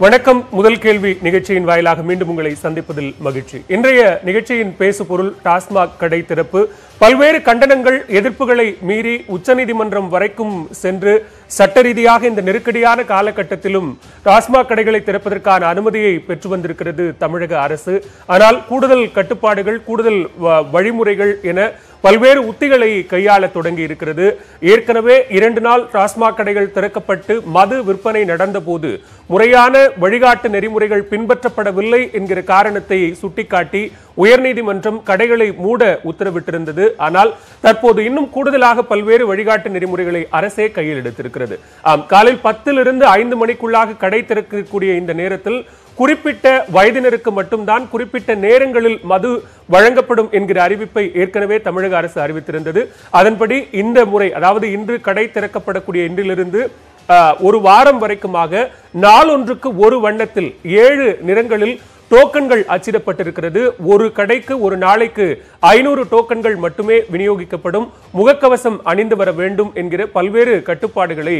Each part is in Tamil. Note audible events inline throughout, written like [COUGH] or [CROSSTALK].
வணக்கம். முதல் கேள்வி நிகழ்ச்சியின் வாயிலாக மீண்டும் உங்களை சந்திப்பதில் மகிழ்ச்சி. இன்றைய நிகழ்ச்சியின் பேசு பொருள் டாஸ்மாக் கடை திறப்பு. பல்வேறு கண்டனங்கள் எதிர்ப்புகளை மீறி உச்சநீதிமன்றம் வரைக்கும் சென்று சட்ட ரீதியாக இந்த நெருக்கடியான காலகட்டத்திலும் டாஸ்மாக் கடைகளை திறப்பதற்கான அனுமதியை பெற்று வந்திருக்கிறது தமிழக அரசு. ஆனால் கூடுதல் கட்டுப்பாடுகள் கூடுதல் வ- வழிமுறைகள் என பல்வேறு உத்திகளை கையாள தொடங்கி இருக்கிறது. ஏற்கனவே இரண்டு நாள் டாஸ்மாக் கடைகள் திறக்கப்பட்டு மது விற்பனை நடந்தபோது முறையான வழிகாட்டு நெறிமுறைகள் பின்பற்றப்படவில்லை என்கிற காரணத்தை சுட்டிக்காட்டி உயர்நீதிமன்றம் கடைகளை மூட உத்தரவிட்டிருந்தது. ஆனால் தற்போது இன்னும் கூடுதலாக பல்வேறு வழிகாட்டு நெறிமுறைகளை அரசே கையில் எடுத்திருக்கிறது. ஆம் காலையில் பத்திலிருந்து ஐந்து மணிக்குள்ளாக கடை திறக்கக்கூடிய இந்த நேரத்தில் குறிப்பிட்ட வயதினருக்கு மட்டும்தான் குறிப்பிட்ட நேரங்களில் மது வழங்கப்படும் என்கிற அறிவிப்பை ஏற்கனவே தமிழக அரசு அறிவித்திருந்தது. அதன்படி இந்த முறை அதாவது இன்று கடை திறக்கப்படக்கூடிய இன்றிலிருந்து ஆஹ், ஒரு வாரம் வரைக்குமாக நாளொன்றுக்கு ஒரு வண்ணத்தில் ஏழு நிறங்களில் டோக்கன்கள் அச்சிடப்பட்டிருக்கிறது. ஒரு கடைக்கு ஒரு நாளைக்கு ஐநூறு டோக்கன்கள் மட்டுமே விநியோகிக்கப்படும். முகக்கவசம் அணிந்து வர வேண்டும் என்கிற பல்வேறு கட்டுப்பாடுகளை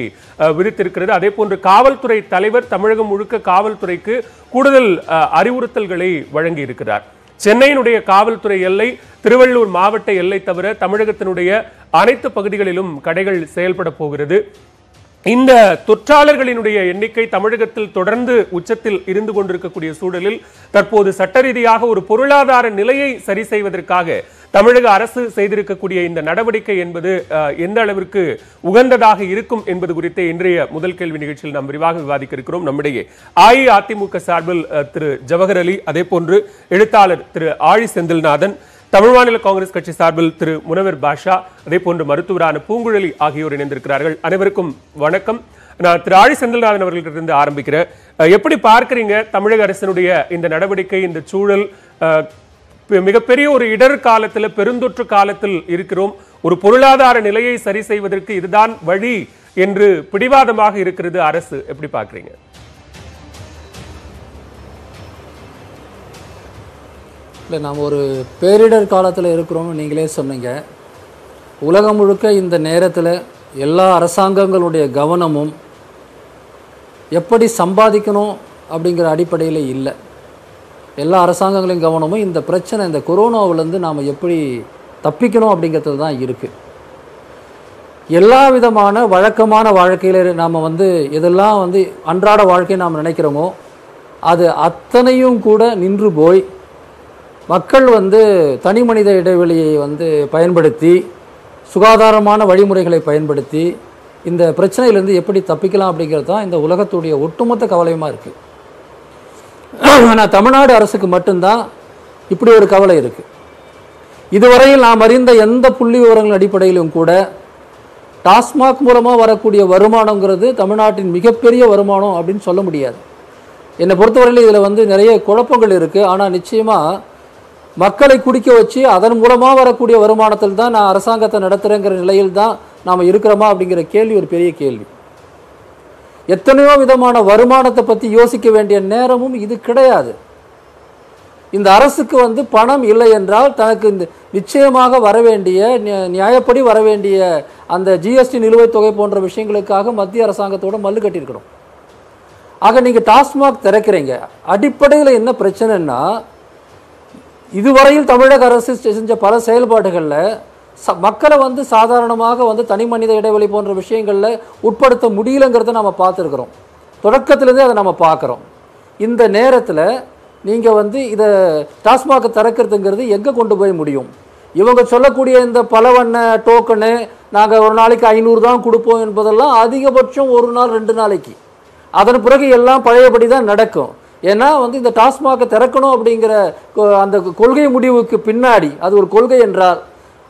விதித்திருக்கிறது. அதே போன்று காவல்துறை தலைவர் தமிழகம் முழுக்க காவல்துறைக்கு கூடுதல் அறிவுறுத்தல்களை வழங்கி இருக்கிறார் சென்னையினுடைய காவல்துறை எல்லை திருவள்ளூர் மாவட்ட எல்லை தவிர தமிழகத்தினுடைய அனைத்து பகுதிகளிலும் கடைகள் செயல்பட போகிறது. இந்த தொற்றாளர்களினுடைய எண்ணிக்கை தமிழகத்தில் தொடர்ந்து உச்சத்தில் இருந்து கொண்டிருக்கக்கூடிய சூழலில் தற்போது சட்ட ரீதியாக ஒரு பொருளாதார நிலையை சரி செய்வதற்காக தமிழக அரசு செய்திருக்கக்கூடிய இந்த நடவடிக்கை என்பது எந்த அளவிற்கு உகந்ததாக இருக்கும் என்பது குறித்து இன்றைய முதல் கேள்வி நிகழ்ச்சியில் நாம் விரிவாக விவாதிக்க இருக்கிறோம் நம்மிடையே அஇஅதிமுக சார்பில் திரு ஜவஹர் அலி அதே போன்று எழுத்தாளர் திரு ஆழி செந்தில்நாதன் தமிழ் மாநில காங்கிரஸ் கட்சி சார்பில் திரு முனவர் பாஷா அதே போன்று மருத்துவரான பூங்குழலி ஆகியோர் இணைந்திருக்கிறார்கள். அனைவருக்கும் வணக்கம். நான் திரு ஆழி செந்தில்நாதன் அவர்களிடமிருந்து ஆரம்பிக்கிறேன். எப்படி பார்க்கறீங்க தமிழக அரசினுடைய இந்த நடவடிக்கை இந்த சூழல்? மிகப்பெரிய ஒரு இடர் காலத்துல பெருந்தொற்று காலத்தில் இருக்கிறோம். ஒரு பொருளாதார நிலையை சரி செய்வதற்கு இதுதான் வழி என்று பிடிவாதமாக இருக்கிறது அரசு. எப்படி பார்க்கறீங்க? இல்லை நாம் ஒரு பேரிடர் காலத்தில் இருக்கிறோம்னு நீங்களே சொன்னீங்க. உலகம் முழுக்க இந்த நேரத்தில் எல்லா அரசாங்கங்களுடைய கவனமும் எப்படி சம்பாதிக்கணும் அப்படிங்கிற அடிப்படையில் இல்லை. எல்லா அரசாங்கங்களின் கவனமும் இந்த பிரச்சனை இந்த கொரோனாவிலேருந்து நாம் எப்படி தப்பிக்கணும் அப்படிங்கிறது தான் இருக்குது எல்லா விதமான வழக்கமான வாழ்க்கையில் நாம் வந்து எதெல்லாம் வந்து அன்றாட வாழ்க்கையை நாம் நினைக்கிறோமோ அது அத்தனையும் கூட நின்று போய் மக்கள் வந்து தனி மனித இடைவெளியை வந்து பயன்படுத்தி சுகாதாரமான வழிமுறைகளை பயன்படுத்தி இந்த பிரச்சனையிலேருந்து எப்படி தப்பிக்கலாம் அப்படிங்கிறது தான் இந்த உலகத்துடைய ஒட்டுமொத்த கவலையுமா இருக்குது ஆனால் தமிழ்நாடு அரசுக்கு மட்டும்தான் இப்படி ஒரு கவலை இருக்குது இதுவரையில் நாம் அறிந்த எந்த புள்ளி விவரங்கள் அடிப்படையிலும் கூட டாஸ்மாக் மூலமாக வரக்கூடிய வருமானங்கிறது தமிழ்நாட்டின் மிகப்பெரிய வருமானம் அப்படின்னு சொல்ல முடியாது. என்னை பொறுத்தவரையில் இதில் வந்து நிறைய குழப்பங்கள் இருக்குது ஆனால் நிச்சயமாக மக்களை குடிக்க வச்சு அதன் மூலமாக வரக்கூடிய வருமானத்தில் தான் நான் அரசாங்கத்தை நடத்துகிறேங்கிற நிலையில் தான் நாம் இருக்கிறோமா அப்படிங்கிற கேள்வி ஒரு பெரிய கேள்வி. எத்தனையோ விதமான வருமானத்தை பற்றி யோசிக்க வேண்டிய நேரமும் இது கிடையாது. இந்த அரசுக்கு வந்து பணம் இல்லை என்றால் தனக்கு இந்த நிச்சயமாக வர வேண்டிய நியாயப்படி வர வேண்டிய அந்த ஜிஎஸ்டி நிலுவைத் தொகை போன்ற விஷயங்களுக்காக மத்திய அரசாங்கத்தோட மல்லு கட்டியிருக்கணும் ஆக நீங்கள் டாஸ்மாக் திறக்கிறீங்க. அடிப்படையில் என்ன பிரச்சனைன்னா இதுவரையில் தமிழக அரசு செஞ்ச பல செயல்பாடுகளில் ச மக்களை வந்து சாதாரணமாக வந்து தனி மனித இடைவெளி போன்ற விஷயங்களில் உட்படுத்த முடியலங்கிறத நம்ம பார்த்துருக்குறோம். தொடக்கத்திலேருந்தே அதை நம்ம பார்க்குறோம். இந்த நேரத்தில் நீங்கள் வந்து இதை டாஸ்மாக திறக்கிறதுங்கிறது எங்கே கொண்டு போய் முடியும்? இவங்க சொல்லக்கூடிய இந்த பல வண்ண டோக்கனு நாங்கள் ஒரு நாளைக்கு ஐநூறு தான் கொடுப்போம் என்பதெல்லாம் அதிகபட்சம் ஒரு நாள் ரெண்டு நாளைக்கு. அதன் பிறகு எல்லாம் பழையபடி தான் நடக்கும். ஏன்னா வந்து இந்த டாஸ்மாகை திறக்கணும் அப்படிங்கிற அந்த கொள்கை முடிவுக்கு பின்னாடி அது ஒரு கொள்கை என்றால்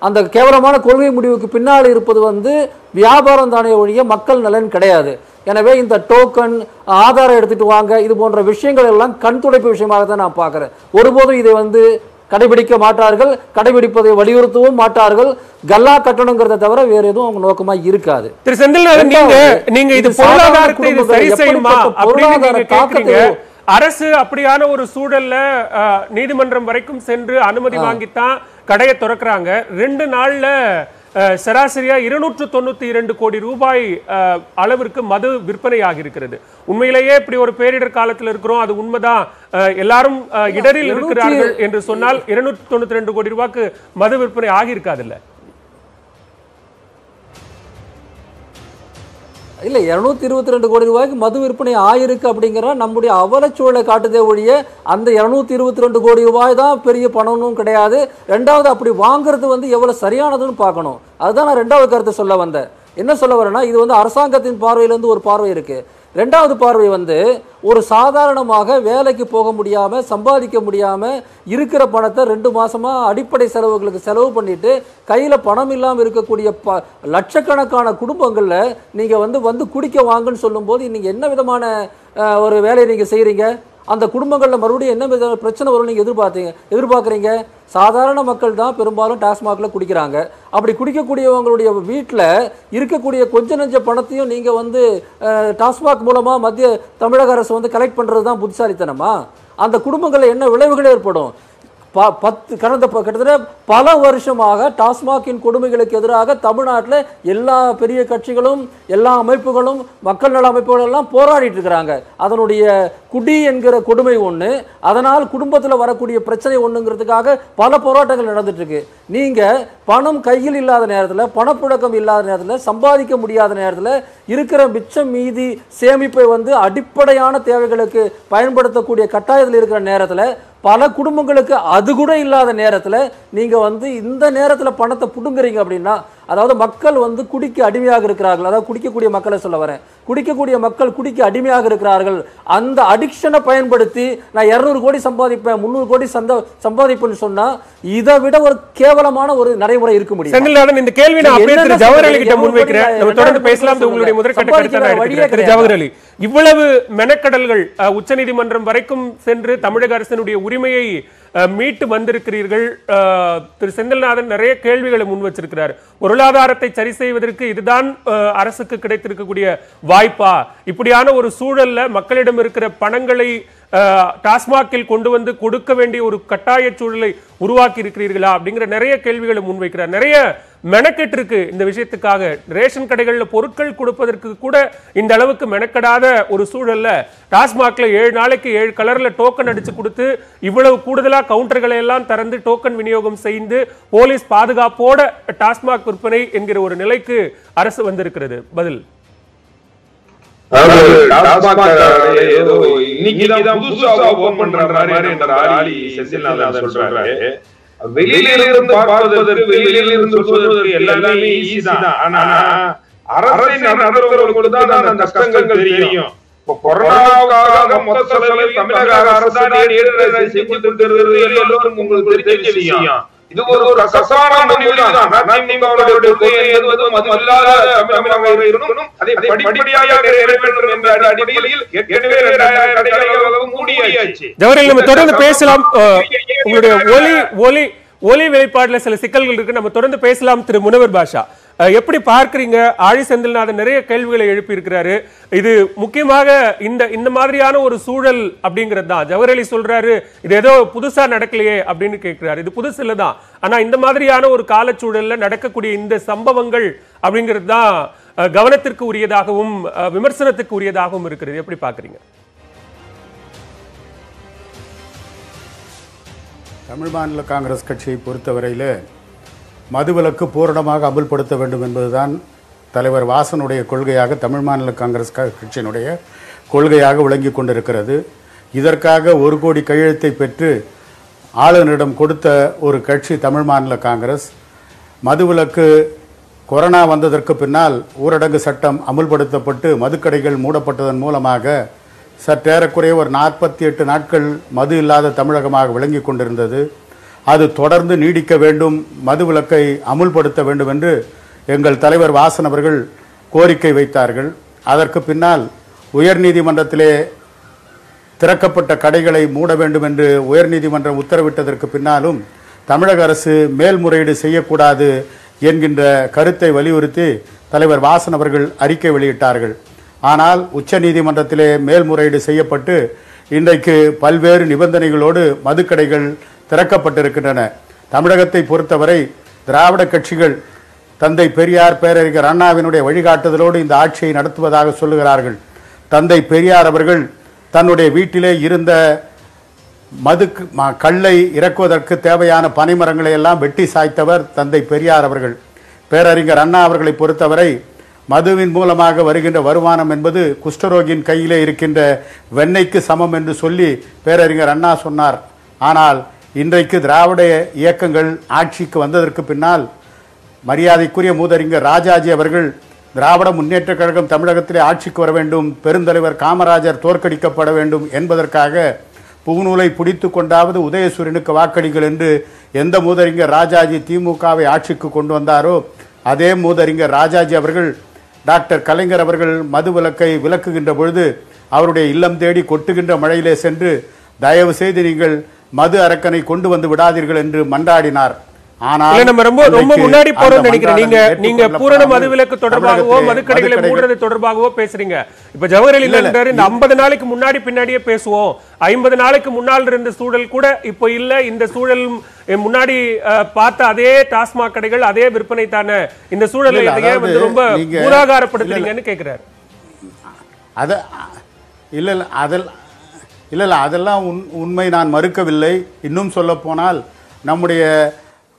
அந்த கேவலமான கொள்கை முடிவுக்கு பின்னால் இருப்பது வந்து வியாபாரம் தானே ஒழிய மக்கள் நலன் கிடையாது. எனவே இந்த டோக்கன் ஆதாரம் எடுத்துட்டு வாங்க இது போன்ற விஷயங்கள் எல்லாம் கண் துடைப்பு விஷயமாக தான் நான் பார்க்குறேன். ஒருபோதும் இதை வந்து கடைபிடிக்க மாட்டார்கள் கடைபிடிப்பதை வலியுறுத்தவும் மாட்டார்கள். கல்லா கட்டணுங்கிறத தவிர வேறு எதுவும் அவங்க நோக்கமா இருக்காது. திரு செந்தில்நாதன் நீங்க நீங்க இது பொருளாதார தாக்கத்தை அரசு அப்படியான ஒரு சூழல்ல நீதிமன்றம் வரைக்கும் சென்று அனுமதி வாங்கித்தான் கடையை திறக்கறாங்க. ரெண்டு நாள்ல சராசரியா இருநூற்று தொண்ணூத்தி இரண்டு கோடி ரூபாய் அளவிற்கு மது விற்பனையாகி இருக்கிறது உண்மையிலேயே இப்படி ஒரு பேரிடர் காலத்தில் இருக்கிறோம். அது உண்மைதான். எல்லாரும் இடரில் இருக்கிறார்கள் என்று சொன்னால் இருநூற்று தொண்ணூத்தி ரெண்டு கோடி ரூபாய்க்கு மது விற்பனை ஆகியிருக்காதுல்ல. இல்லை இரநூத்தி இருபத்தி ரெண்டு கோடி ரூபாய்க்கு மது விற்பனை ஆயிருக்கு அப்படிங்கிற நம்முடைய அவலச்சூழலை காட்டுதே ஒழிய அந்த இரநூத்தி இருபத்தி ரெண்டு கோடி ரூபாய் தான் பெரிய பணம்னு கிடையாது. ரெண்டாவது அப்படி வாங்குறது வந்து எவ்வளோ சரியானதுன்னு பார்க்கணும். அதுதான் நான் ரெண்டாவது கருத்தை சொல்ல வந்தேன். என்ன சொல்ல வரேன்னா இது வந்து அரசாங்கத்தின் பார்வையிலேருந்து ஒரு பார்வை இருக்குது ரெண்டாவது பார்வை வந்து ஒரு சாதாரணமாக வேலைக்கு போக முடியாமல் சம்பாதிக்க முடியாமல் இருக்கிற பணத்தை ரெண்டு மாதமாக அடிப்படை செலவுகளுக்கு செலவு பண்ணிட்டு கையில் பணம் இல்லாமல் இருக்கக்கூடிய ப லட்சக்கணக்கான குடும்பங்களில் நீங்கள் வந்து வந்து குடிக்க வாங்கன்னு சொல்லும்போது நீங்கள் என்ன விதமான ஒரு வேலையை நீங்கள் செய்கிறீங்க அந்த குடும்பங்களில் மறுபடியும் என்ன வித பிரச்சனை வரும் நீங்கள் எதிர்பார்த்தீங்க? எதிர்பார்க்குறீங்க? சாதாரண மக்கள் தான் பெரும்பாலும் டாஸ்மாகில் குடிக்கிறாங்க. அப்படி குடிக்கக்கூடியவங்களுடைய வீட்டில் இருக்கக்கூடிய கொஞ்ச நஞ்ச பணத்தையும் நீங்கள் வந்து டாஸ்மாக் மூலமாக மத்திய தமிழக அரசு வந்து கலெக்ட் பண்ணுறது தான் புத்திசாலித்தனமா? அந்த குடும்பங்களில் என்ன விளைவுகள் ஏற்படும்? ப பத்து கடந்த கிட்டத்தட்ட பல வருஷமாக டாஸ்மாகின் கொடுமைகளுக்கு எதிராக தமிழ்நாட்டில் எல்லா பெரிய கட்சிகளும் எல்லா அமைப்புகளும் மக்கள் நல அமைப்புகள் எல்லாம் போராடிட்டு இருக்கிறாங்க. அதனுடைய குடி என்கிற கொடுமை ஒன்று அதனால் குடும்பத்தில் வரக்கூடிய பிரச்சனை ஒன்றுங்கிறதுக்காக பல போராட்டங்கள் நடந்துட்டு இருக்கு நீங்கள் பணம் கையில் இல்லாத நேரத்தில் பணப்புழக்கம் இல்லாத நேரத்தில் சம்பாதிக்க முடியாத நேரத்தில் இருக்கிற மிச்சம் மீதி சேமிப்பை வந்து அடிப்படையான தேவைகளுக்கு பயன்படுத்தக்கூடிய கட்டாயத்தில் இருக்கிற நேரத்தில் பல குடும்பங்களுக்கு அது கூட இல்லாத நேரத்தில் நீங்க வந்து இந்த நேரத்தில் பணத்தை பிடுங்குறீங்க அப்படின்னா அதாவது மக்கள் வந்து குடிக்க அடிமையாக இருக்கிறார்கள். அதாவது குடிக்கக்கூடிய மக்களை சொல்ல வரேன். குடிக்கக்கூடிய மக்கள் குடிக்க அடிமையாக இருக்கிறார்கள். அந்த அடிக்ஷனை பயன்படுத்தி நான் இரநூறு கோடி சம்பாதிப்பேன் முந்நூறு கோடி சந்த சம்பாதிப்பேன்னு சொன்னா இதை விட ஒரு கேவலமான ஒரு நடைமுறை இருக்க முடியும்? இந்த கேள்வி நான் அப்படியே திரு என்னென்ன ஜவஹர் அலி சொல்றீங்க? கிட்ட முன்வைக்கிறேன். தொடர்ந்து பேசலாம். உங்களுடைய. முதற்கட்ட இவ்வளவு மெனக்கடல்கள் உச்சநீதிமன்றம் வரைக்கும் சென்று தமிழக அரசினுடைய உரிமையை மீட்டு வந்திருக்கிறீர்கள். அஹ், திரு செந்தில்நாதன் நிறைய கேள்விகளை முன் வச்சிருக்கிறார். பொருளாதாரத்தை சரி செய்வதற்கு இதுதான் அரசுக்கு கிடைத்திருக்கக்கூடிய வாய்ப்பா? இப்படியான ஒரு சூழல்ல மக்களிடம் இருக்கிற பணங்களை டாஸ்மாகில் கொண்டு வந்து கொடுக்க வேண்டிய ஒரு கட்டாய சூழலை உருவாக்கி இருக்கிறீர்களா அப்படிங்கிற நிறைய கேள்விகளை முன்வைக்கிறார். நிறைய மெனக்கெட்டு இருக்கு இந்த விஷயத்துக்காக. ரேஷன் கடைகளில் பொருட்கள் கொடுப்பதற்கு கூட இந்த அளவுக்கு மெனக்கெடாத ஒரு சூழல்ல டாஸ்மாக்ல ஏழு நாளைக்கு ஏழு கலர்ல டோக்கன் அடிச்சு கொடுத்து இவ்வளவு கூடுதலா கவுண்டர்களை எல்லாம் திறந்து டோக்கன் விநியோகம் செய்து போலீஸ் பாதுகாப்போட டாஸ்மாக் விற்பனை என்கிற ஒரு நிலைக்கு அரசு வந்திருக்கிறது. பதில். அதாவது ஏதோ இன்னைக்குதான் புதுசா ஓபன் பண்ற மாதிரி என்ற ஆளி செந்தில்நாதன் சொல்றாரு. வெளியில இருந்து பார்ப்பதற்கு வெளியில இருந்து சொல்வதற்கு எல்லாமே ஈஸி தான். ஆனா அரசை நடத்துறவங்களுக்கு தான் அந்த கஷ்டங்கள் தெரியும். கொரோனாவுக்காக மொத்த செலவில் தமிழக அரசு தான் எல்லோரும் உங்களுக்கு தெரிஞ்ச விஷயம். இது ஒரு கசப்பான நம்ம தொடர்ந்து பேசலாம். உங்களுடைய ஒலி ஒலி ஒலி வெளிப்பாடுல சில சிக்கல்கள் இருக்கு. நம்ம தொடர்ந்து பேசலாம் திரு முனவர் பாஷா. எப்படி பார்க்கறீங்க? ஆழி செந்தில்நாதன் நிறைய கேள்விகளை எழுப்பியிருக்கிறாரு. இது முக்கியமாக இந்த இந்த மாதிரியான ஒரு சூழல் அப்படிங்கிறது தான். ஜவஹர் அலி சொல்றாரு இது ஏதோ புதுசா நடக்கலையே அப்படின்னு கேட்கிறாரு. இது புதுசு இல்லை தான். ஆனா இந்த மாதிரியான ஒரு காலச்சூழல்ல நடக்கக்கூடிய இந்த சம்பவங்கள் அப்படிங்கிறது தான் கவனத்திற்கு உரியதாகவும் விமர்சனத்துக்கு உரியதாகவும் இருக்கிறது எப்படி பார்க்கறீங்க? தமிழ் மாநில காங்கிரஸ் கட்சியை பொறுத்தவரையில் மதுவிலக்கு பூரணமாக அமுல்படுத்த வேண்டும் என்பதுதான் தலைவர் வாசனுடைய கொள்கையாக தமிழ் மாநில காங்கிரஸ் க- கட்சியினுடைய கொள்கையாக விளங்கி கொண்டிருக்கிறது. இதற்காக ஒரு கோடி கையெழுத்தை பெற்று ஆளுநரிடம் கொடுத்த ஒரு கட்சி தமிழ் மாநில காங்கிரஸ். மதுவிலக்கு கொரோனா வந்ததற்கு பின்னால் ஊரடங்கு சட்டம் அமுல்படுத்தப்பட்டு மதுக்கடைகள் மூடப்பட்டதன் மூலமாக சற்றேறக்குறைய ஒரு நாற்பத்தி எட்டு நாட்கள் மது இல்லாத தமிழகமாக விளங்கி கொண்டிருந்தது. அது தொடர்ந்து நீடிக்க வேண்டும் மதுவிலக்கை அமுல்படுத்த வேண்டும் என்று எங்கள் தலைவர் வாசன் அவர்கள் கோரிக்கை வைத்தார்கள். அதற்கு பின்னால் உயர்நீதிமன்றத்திலே திறக்கப்பட்ட கடைகளை மூட வேண்டும் என்று உயர்நீதிமன்றம் உத்தரவிட்டதற்கு பின்னாலும் தமிழக அரசு மேல்முறையீடு செய்யக்கூடாது என்கின்ற கருத்தை வலியுறுத்தி தலைவர் வாசன் அவர்கள் அறிக்கை வெளியிட்டார்கள். ஆனால் உச்சநீதிமன்றத்திலே மேல்முறையீடு செய்யப்பட்டு இன்றைக்கு பல்வேறு நிபந்தனைகளோடு மதுக்கடைகள் திறக்கப்பட்டிருக்கின்றன. தமிழகத்தை பொறுத்தவரை திராவிட கட்சிகள் தந்தை பெரியார் பேரறிஞர் அண்ணாவினுடைய வழிகாட்டுதலோடு இந்த ஆட்சியை நடத்துவதாக சொல்லுகிறார்கள். தந்தை பெரியார் அவர்கள் தன்னுடைய வீட்டிலே இருந்த மது கல்லை இறக்குவதற்கு தேவையான பனைமரங்களை எல்லாம் வெட்டி சாய்த்தவர் தந்தை பெரியார் அவர்கள். பேரறிஞர் அண்ணா அவர்களை பொறுத்தவரை மதுவின் மூலமாக வருகின்ற வருமானம் என்பது குஷ்டரோகியின் கையிலே இருக்கின்ற வெண்ணெய்க்கு சமம் என்று சொல்லி பேரறிஞர் அண்ணா சொன்னார். ஆனால் இன்றைக்கு திராவிட இயக்கங்கள் ஆட்சிக்கு வந்ததற்கு பின்னால் மரியாதைக்குரிய மூதறிஞர் ராஜாஜி அவர்கள் திராவிட முன்னேற்றக் கழகம் தமிழகத்திலே ஆட்சிக்கு வர வேண்டும் பெருந்தலைவர் காமராஜர் தோற்கடிக்கப்பட வேண்டும் என்பதற்காக பூநூலை பிடித்து கொண்டாவது உதயசூரியனுக்கு வாக்களிங்கள் என்று எந்த மூதறிஞர் ராஜாஜி திமுகவை ஆட்சிக்கு கொண்டு வந்தாரோ அதே மூதறிஞர் ராஜாஜி அவர்கள் டாக்டர் கலைஞர் அவர்கள் மது விலக்கை விலக்குகின்ற பொழுது அவருடைய இல்லம் தேடி கொட்டுகின்ற மழையிலே சென்று தயவு செய்து நீங்கள் மது அரக்கனை கொண்டு வந்து விடாதீர்கள் என்று மன்றாடினார். ஆனால் இல்ல நம்ம ரொம்ப ரொம்ப இன்றைக்கு முன்னாடி நினைக்கிறேன். நீங்க பூரண மதுவிலக்கு தொடர்பாகவோ மதுக்கடைகளை மூடுறது தொடர்பாகவோ பேசுறீங்க. இப்ப இல்ல. இருந்தாரு இந்த ஐம்பது நாளைக்கு முன்னாடி பின்னாடியே பேசுவோம். ஐம்பது நாளைக்கு முன்னால் இருந்த சூழல் கூட இப்போ இல்ல. இந்த சூழல் முன்னாடி பார்த்த அதே டாஸ்மாக் கடைகள் அதே விற்பனை தானே. இந்த சூழலை ஏன் வந்து ரொம்ப பூராகாரப்படுத்துறீங்கன்னு கேக்குறாரு. அத இல்லை இல்லை. அதில் இல்லை இல்லை அதெல்லாம் உண் உண்மை நான் மறுக்கவில்லை. இன்னும் சொல்லப்போனால் நம்முடைய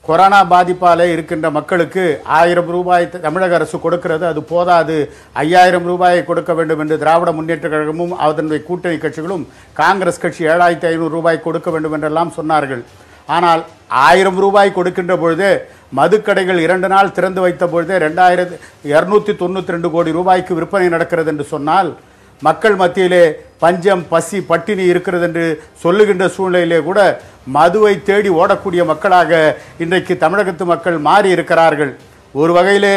கொரோனா பாதிப்பாலே இருக்கின்ற மக்களுக்கு ஆயிரம் ரூபாய் த- தமிழக அரசு கொடுக்கிறது அது போதாது. ஐயாயிரம் ரூபாயை கொடுக்க வேண்டும் என்று திராவிட முன்னேற்ற கழகமும் அதனுடைய கூட்டணி கட்சிகளும் காங்கிரஸ் கட்சி ஏழாயிரத்தி ஐநூறு ரூபாய் கொடுக்க வேண்டும் என்றெல்லாம் சொன்னார்கள். ஆனால் ஆயிரம் ரூபாய் கொடுக்கின்ற பொழுதே மதுக்கடைகள் இரண்டு நாள் திறந்து வைத்த பொழுதே ரெண்டாயிரத்து இரநூத்தி தொண்ணூற்றி ரெண்டு கோடி ரூபாய்க்கு விற்பனை நடக்கிறது என்று சொன்னால் மக்கள் மத்தியிலே பஞ்சம் பசி பட்டினி இருக்கிறது என்று சொல்லுகின்ற சூழ்நிலையிலே கூட மதுவை தேடி ஓடக்கூடிய மக்களாக இன்றைக்கு தமிழகத்து மக்கள் மாறி இருக்கிறார்கள் ஒரு வகையிலே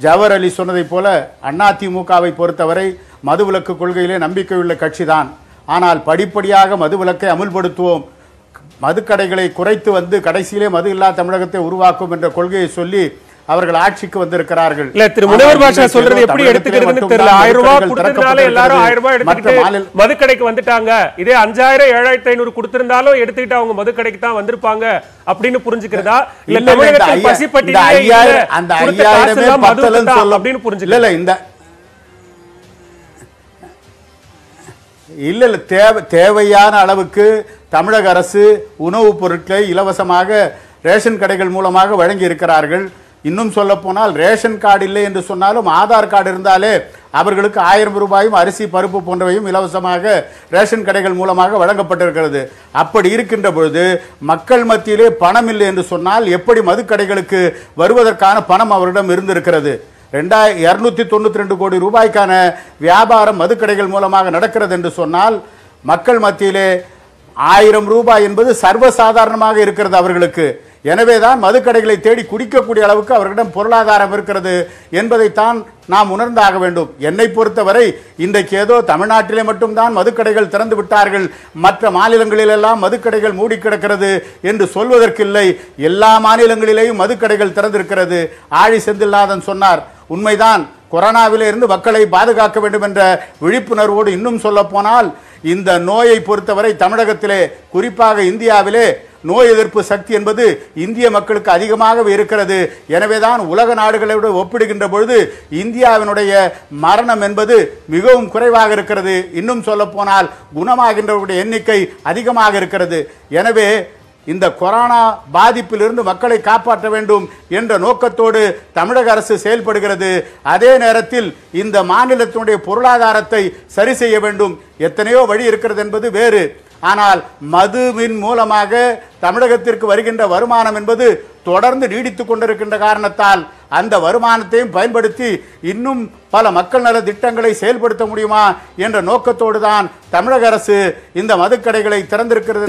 ஜவஹர் அலி சொன்னதைப் போல அதிமுகவை பொறுத்தவரை மதுவிலக்கு கொள்கையிலே நம்பிக்கையுள்ள கட்சிதான். ஆனால் படிப்படியாக மதுவிலக்கை அமுல்படுத்துவோம். மதுக்கடைகளை குறைத்து வந்து கடைசியிலே மது இல்லா தமிழகத்தை உருவாக்கும் என்ற கொள்கையை சொல்லி அவர்கள் ஆட்சிக்கு வந்திருக்கிறார்கள். இல்ல திரு முனைவர் பாஷா சொல்றது எப்படி எடுத்துக்கிறதுன்னு தெரியல. ஆயிரம் ரூபாய் கொடுத்ததுனால எல்லாரும் ஆயிரம் ரூபாய் எடுத்துக்கிட்டு மதுக்கடைக்கு வந்துட்டாங்க. இதே அஞ்சாயிரம் ஏழாயிரத்தி ஐநூறு கொடுத்திருந்தாலும் எடுத்துக்கிட்டு அவங்க மதுக்கடைக்கு தான் வந்திருப்பாங்க அப்படின்னு புரிஞ்சுக்கிறதா? இல்ல தமிழகத்தில் ஐயா- பசி இந்த பட்டியலே இல்ல ஐயாயிரம் அந்த ஐயாயிரமே அப்படின்னு இல்ல இந்த இல்ல இல்ல தேவை தேவையான அளவுக்கு தமிழக அரசு உணவுப் பொருட்களை இலவசமாக ரேஷன் கடைகள் மூலமாக வழங்கி இருக்கிறார்கள் இன்னும் சொல்ல போனால் ரேஷன் கார்டு இல்லை என்று சொன்னாலும் ஆதார் கார்டு இருந்தாலே அவர்களுக்கு ஆயிரம் ரூபாயும் அரிசி பருப்பு போன்றவையும் இலவசமாக ரேஷன் கடைகள் மூலமாக வழங்கப்பட்டிருக்கிறது. அப்படி இருக்கின்ற பொழுது மக்கள் மத்தியிலே பணம் இல்லை என்று சொன்னால் எப்படி மதுக்கடைகளுக்கு வருவதற்கான பணம் அவரிடம் இருந்திருக்கிறது? ரெண்டாய் இரநூத்தி தொண்ணூற்றி ரெண்டு கோடி ரூபாய்க்கான வியாபாரம் மதுக்கடைகள் மூலமாக நடக்கிறது என்று சொன்னால் மக்கள் மத்தியிலே ஆயிரம் ரூபாய் என்பது சர்வசாதாரணமாக இருக்கிறது அவர்களுக்கு. எனவேதான் மதுக்கடைகளை தேடி குடிக்கக்கூடிய அளவுக்கு அவர்களிடம் பொருளாதாரம் இருக்கிறது என்பதைத்தான் நாம் உணர்ந்தாக வேண்டும். என்னை பொறுத்தவரை இன்றைக்கு ஏதோ தமிழ்நாட்டிலே மட்டும்தான் மதுக்கடைகள் திறந்து விட்டார்கள். மற்ற மாநிலங்களிலெல்லாம் மதுக்கடைகள் மூடி கிடக்கிறது என்று சொல்வதற்கில்லை. எல்லா மாநிலங்களிலேயும் மதுக்கடைகள் திறந்திருக்கிறது. ஆழி செந்தில்நாதன் சொன்னார் உண்மைதான் கொரோனாவிலே இருந்து மக்களை பாதுகாக்க வேண்டும் என்ற விழிப்புணர்வோடு இன்னும் சொல்ல போனால் இந்த நோயை பொறுத்தவரை தமிழகத்திலே குறிப்பாக இந்தியாவிலே நோய் எதிர்ப்பு சக்தி என்பது இந்திய மக்களுக்கு அதிகமாகவே இருக்கிறது. எனவேதான் உலக நாடுகளோடு ஒப்பிடுகின்ற பொழுது இந்தியாவினுடைய மரணம் என்பது மிகவும் குறைவாக இருக்கிறது. இன்னும் சொல்ல போனால் குணமாகின்றவர்களுடைய எண்ணிக்கை அதிகமாக இருக்கிறது. எனவே இந்த கொரோனா பாதிப்பிலிருந்து மக்களை காப்பாற்ற வேண்டும் என்ற நோக்கத்தோடு தமிழக அரசு செயல்படுகிறது. அதே நேரத்தில் இந்த மாநிலத்தினுடைய பொருளாதாரத்தை சரி செய்ய வேண்டும். எத்தனையோ வழி இருக்கிறது என்பது வேறு. ஆனால் மதுவின் மூலமாக தமிழகத்திற்கு வருகின்ற வருமானம் என்பது தொடர்ந்து நீடித்துக் கொண்டிருக்கின்ற காரணத்தால் அந்த வருமானத்தையும் பயன்படுத்தி இன்னும் பல மக்கள் நல திட்டங்களை செயல்படுத்த முடியுமா என்ற நோக்கத்தோடு தான் தமிழக அரசு இந்த மதுக்கடைகளை திறந்திருக்கிறது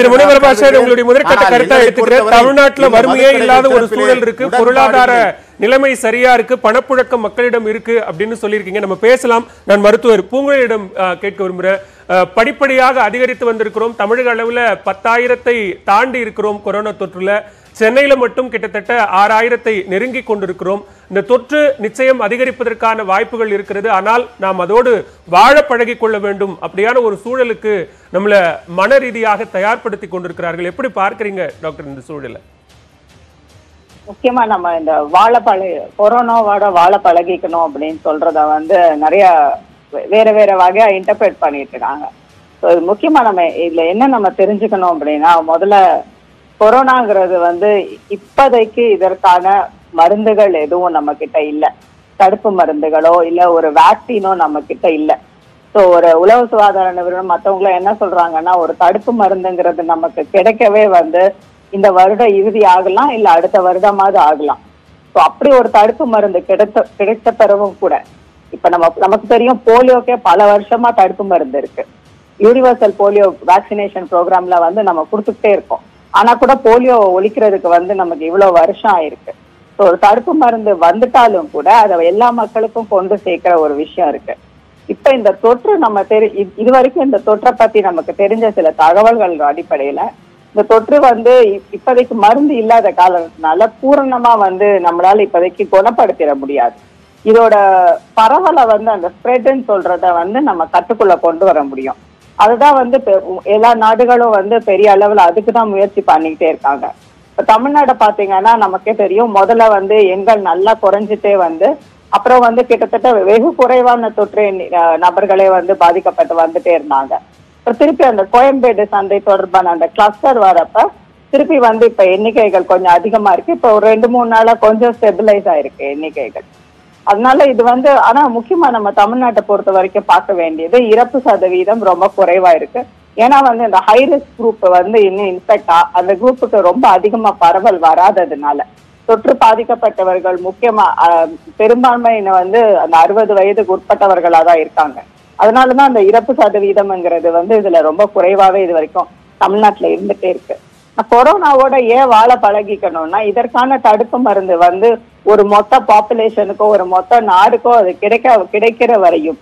தமிழ்நாட்டுல வறுமையே இல்லாத ஒரு சூழல் இருக்கு. பொருளாதார. நிலைமை சரியா இருக்கு. பணப்புழக்கம் மக்களிடம் இருக்கு அப்படின்னு சொல்லியிருக்கீங்க. நம்ம பேசலாம். நான் மருத்துவர் பூங்குழலியிடம் அஹ், கேட்க விரும்புறேன் அஹ், படிப்படியாக அதிகரித்து வந்திருக்கிறோம். தமிழக அளவில் பத்தாயிரத்தை தாண்டி இருக்கிறோம் கொரோனா தொற்றுல. சென்னையில் மட்டும் கிட்டத்தட்ட ஆறாயிரத்தை நெருங்கி கொண்டிருக்கிறோம். இந்த தொற்று நிச்சயம் அதிகரிப்பதற்கான வாய்ப்புகள் இருக்கிறது. ஆனால் நாம் அதோடு வாழ பழகி கொள்ள வேண்டும். அப்படியான ஒரு சூழலுக்கு நம்மளை மன ரீதியாக தயார்படுத்தி கொண்டிருக்கிறார்கள். எப்படி பார்க்கறீங்க டாக்டர் இந்த சூழலை? முக்கியமா நம்ம இந்த வாழ பழ கொரோனாவோட வாழ பழகிக்கணும் அப்படின்னு சொல்றத வந்து நிறைய வேற வேற வகையா இன்டர்பிரேட் பண்ணிட்டு இருக்காங்க. ஸோ இது முக்கியமா நம்ம இதுல என்ன நம்ம தெரிஞ்சுக்கணும் அப்படின்னா முதல்ல கொரோனாங்கிறது வந்து இப்போதைக்கு இதற்கான மருந்துகள் எதுவும் நம்ம கிட்ட இல்ல. தடுப்பு மருந்துகளோ இல்ல ஒரு வேக்சினோ நம்ம கிட்ட இல்ல. ஸோ ஒரு உலக சுகாதார நிறுவனம் மற்றவங்களும் என்ன சொல்றாங்கன்னா ஒரு தடுப்பு மருந்துங்கிறது நமக்கு கிடைக்கவே வந்து இந்த வருட இறுதி ஆகலாம் இல்ல அடுத்த வருடமாவது ஆகலாம். ஸோ அப்படி ஒரு தடுப்பு மருந்து கிடைத்த கிடைத்த பிறகும் கூட இப்ப நம்ம நமக்கு தெரியும் போலியோக்கே பல வருஷமா தடுப்பு மருந்து இருக்கு. யூனிவர்சல் போலியோ வேக்சினேஷன் ப்ரோக்ராம்ல வந்து நம்ம கொடுத்துக்கிட்டே இருக்கோம். ஆனா கூட போலியோ ஒழிக்கிறதுக்கு வந்து நமக்கு இவ்வளவு வருஷம் ஆயிருக்கு. ஸோ ஒரு தடுப்பு மருந்து வந்துட்டாலும் கூட அதை எல்லா மக்களுக்கும் கொண்டு சேர்க்கிற ஒரு விஷயம் இருக்கு. இப்ப இந்த தொற்று நம்ம தெரி இது- வரைக்கும் இந்த தொற்றை பத்தி நமக்கு தெரிஞ்ச சில தகவல்கள் அடிப்படையில இந்த தொற்று வந்து இப்போதைக்கு மருந்து இல்லாத காலத்தினால பூரணமா வந்து நம்மளால இப்போதைக்கு குணப்படுத்திட முடியாது. இதோட பரவலை வந்து அந்த ஸ்ப்ரெட்னு சொல்றத வந்து நம்ம கட்டுக்குள்ள கொண்டு வர முடியும். அதுதான் வந்து பெ- எல்லா நாடுகளும் வந்து பெரிய அளவுல அதுக்கு தான் முயற்சி பண்ணிக்கிட்டே இருக்காங்க. இப்ப தமிழ்நாடு பாத்தீங்கன்னா நமக்கே தெரியும் முதல்ல வந்து எண்கள் நல்லா குறைஞ்சிட்டே வந்து அப்புறம் வந்து கிட்டத்தட்ட வெகு குறைவான தொற்று நபர்களே வந்து பாதிக்கப்பட்டு வந்துட்டே இருந்தாங்க. இப்ப திருப்பி அந்த கோயம்பேடு சந்தை தொடர்பான அந்த கிளஸ்டர் வரப்ப திருப்பி வந்து இப்ப எண்ணிக்கைகள் கொஞ்சம் அதிகமா இருக்கு. இப்ப ஒரு ரெண்டு மூணு நாளா கொஞ்சம் ஸ்டெபிலைஸ் ஆயிருக்கு எண்ணிக்கைகள். அதனால இது வந்து ஆனா முக்கியமா நம்ம தமிழ்நாட்டை பொறுத்த வரைக்கும் பார்க்க வேண்டியது இறப்பு சதவீதம் ரொம்ப குறைவா இருக்கு. ஏன்னா வந்து இந்த ஹை ரிஸ்க் குரூப் வந்து இன்னும் இன்ஃபெக்ட் அந்த குரூப்புக்கு ரொம்ப அதிகமா பரவல் வராததுனால. தொற்று பாதிக்கப்பட்டவர்கள் முக்கியமா பெரும்பான்மையின வந்து அந்த அறுபது வயதுக்கு உட்பட்டவர்களா தான் இருக்காங்க. அதனாலதான் அந்த இறப்பு சதவீதம்ங்கிறது வந்து இதுல ரொம்ப குறைவாவே இது வரைக்கும் தமிழ்நாட்டுல இருந்துட்டே இருக்கு. கொரோனாவோட ஏன் வாழ பழகிக்கணும்னா இதற்கான தடுப்பு மருந்து வந்து ஒரு மொத்த பாப்புலேஷனுக்கோ ஒரு மொத்த நாடுக்கோ அது கிடைக்க கிடைக்கிற வரையும்.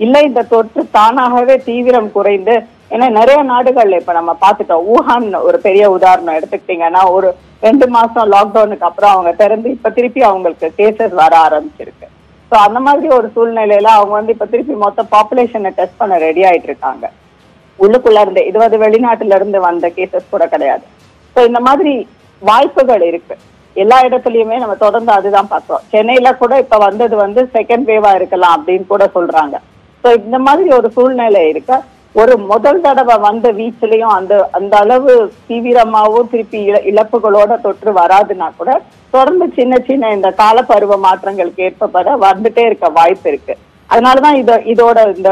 இல்லை இந்த தொற்று தானாகவே தீவிரம் குறைந்து ஏன்னா நிறைய நாடுகள்ல இப்ப நம்ம பார்த்துட்டோம். ஊஹான் ஒரு பெரிய உதாரணம் எடுத்துக்கிட்டீங்கன்னா ஒரு ரெண்டு மாசம் லாக்டவுனுக்கு அப்புறம் அவங்க திறந்து இப்ப திருப்பி அவங்களுக்கு கேசஸ் வர ஆரம்பிச்சிருக்கு. ஸோ அந்த மாதிரி ஒரு சூழ்நிலையில அவங்க வந்து இப்ப திருப்பி மொத்த பாப்புலேஷனை டெஸ்ட் பண்ண ரெடி ஆயிட்டு இருக்காங்க. உள்ளுக்குள்ள இருந்து இது வந்து வெளிநாட்டுல இருந்து வந்த கேசஸ் கூட கிடையாது. ஸோ இந்த மாதிரி வாய்ப்புகள் இருக்கு. எல்லா இடத்துலயுமே நம்ம தொடர்ந்து அதுதான் பார்க்கிறோம். சென்னையில கூட இப்ப வந்தது வந்து செகண்ட் வேவா இருக்கலாம் அப்படின்னு கூட சொல்றாங்க. ஸோ இந்த மாதிரி ஒரு சூழ்நிலை இருக்க. ஒரு முதல் தடவை வந்த வீச்சிலையும் அந்த அந்த அளவு தீவிரமாவும் திருப்பி இழப்புகளோட தொற்று வராதுன்னா கூட தொடர்ந்து சின்ன சின்ன இந்த காலப்பருவ மாற்றங்களுக்கு ஏற்பட வந்துட்டே இருக்க வாய்ப்பு இருக்கு. அதனாலதான் இத இதோட இந்த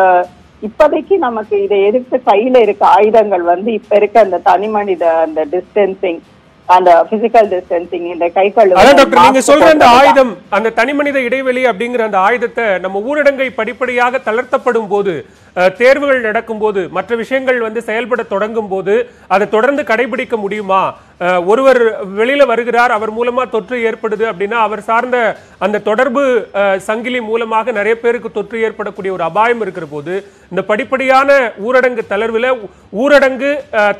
இப்போதைக்கு நமக்கு இதை எதிர்த்து கையில இருக்க ஆயுதங்கள் வந்து இப்ப இருக்க அந்த தனி மனித அந்த டிஸ்டன்சிங் அந்த பிசிக்கல் டிஸ்டன்சிங் இந்த கை அதான் டாக்டர் நீங்க சொல்ற அந்த. ஆயுதம் அந்த தனிமனித இடைவெளி அப்படிங்கிற அந்த ஆயுதத்தை நம்ம ஊரடங்கை படிப்படியாக தளர்த்தப்படும் போது தேர்வுகள் நடக்கும் போது மற்ற விஷயங்கள் வந்து செயல்பட தொடங்கும் போது அதை தொடர்ந்து கடைபிடிக்க முடியுமா? ஒருவர் வெளியில வருகிறார் அவர் மூலமா தொற்று ஏற்படுது அப்படின்னா அவர் சார்ந்த அந்த தொடர்பு சங்கிலி மூலமாக நிறைய பேருக்கு தொற்று ஏற்படக்கூடிய ஒரு அபாயம் இருக்கிற போது இந்த படிப்படியான ஊரடங்கு தளர்வுல ஊரடங்கு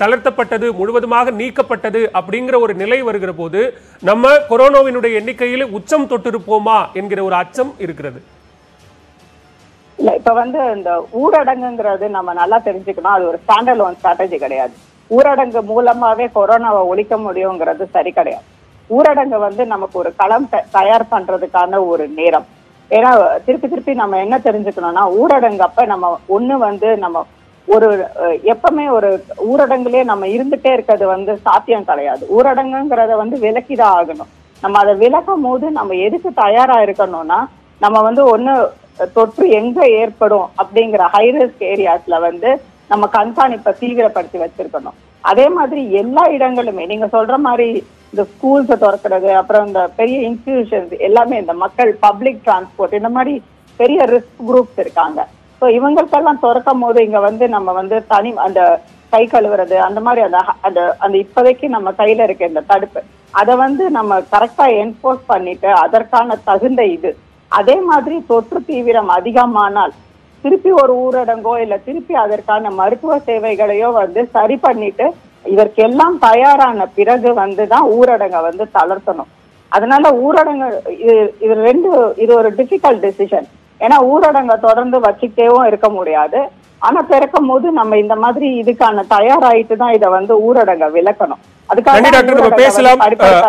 தளர்த்தப்பட்டது முழுவதுமாக நீக்கப்பட்டது அப்படிங்கிற ஒரு நிலை வருகிற போது நம்ம கொரோனாவினுடைய எண்ணிக்கையில் உச்சம் தொட்டிருப்போமா என்கிற ஒரு அச்சம் இருக்கிறது. இல்ல இப்ப வந்து இந்த ஊரடங்குங்கிறது நம்ம நல்லா தெரிஞ்சுக்கணும். அது ஒரு ஸ்டாண்டர்ட் ஒன் ஸ்ட்ராட்டஜி கிடையாது. ஊரடங்கு மூலமாவே கொரோனாவை ஒழிக்க முடியுங்கிறது சரி கிடையாது. ஊரடங்கு வந்து நமக்கு ஒரு களம் தயார் பண்றதுக்கான ஒரு நேரம். ஏன்னா திருப்பி திருப்பி நம்ம என்ன தெரிஞ்சுக்கணும்னா ஊரடங்கு அப்ப நம்ம ஒண்ணு வந்து நம்ம ஒரு எப்பவுமே ஒரு ஊரடங்குலயே நம்ம இருந்துட்டே இருக்கிறது வந்து சாத்தியம் கிடையாது. ஊரடங்குங்கிறத வந்து விலக்கிதான் ஆகணும். நம்ம அதை விலக்கும் போது நம்ம எதுக்கு தயாரா இருக்கணும்னா நம்ம வந்து ஒண்ணு தொற்று எங்க ஏற்படும் அப்படிங்கிற ஹைரிஸ்க் ஏரியாஸ்ல வந்து நம்ம கண்காணிப்பை தீவிரப்படுத்தி வச்சிருக்கணும். அதே மாதிரி எல்லா இடங்களுமே நீங்க சொல்ற மாதிரி இந்த ஸ்கூல்ஸை திறக்கிறது அப்புறம் இந்த பெரிய இன்ஸ்டிடியூஷன்ஸ் எல்லாமே இந்த மக்கள் பப்ளிக் டிரான்ஸ்போர்ட் இந்த மாதிரி பெரிய ரிஸ்க் குரூப்ஸ் இருக்காங்க. ஸோ இவங்களுக்கெல்லாம் திறக்கும் போது இங்க வந்து நம்ம வந்து தனி அந்த கை கழுவுறது அந்த மாதிரி அந்த அந்த அந்த இப்போதைக்கு நம்ம கையில இருக்க இந்த தடுப்பு அதை வந்து நம்ம கரெக்டா என்போர்ஸ் பண்ணிட்டு அதற்கான தகுந்த இது அதே மாதிரி தொற்று தீவிரம் அதிகமானால் திருப்பி ஒரு ஊரடங்கோ இல்ல திருப்பி அதற்கான மருத்துவ சேவைகளையோ வந்து சரி பண்ணிட்டு இதற்கெல்லாம் தயாரான பிறகு வந்து தான் ஊரடங்கை வந்து தளர்த்தணும். அதனால ஊரடங்கு இது இது ரெண்டு இது ஒரு டிஃபிகல்ட் டெசிஷன் ஏன்னா ஊரடங்கை தொடர்ந்து வச்சுக்கிட்டேவும் இருக்க முடியாது. ஆனா பிறக்கும் போது நம்ம இந்த மாதிரி இதுக்கான தயாராயிட்டு தான் இதை வந்து ஊரடங்க விளக்கணும் நன்றி டாக்டர். நம்ம பேசலாம்.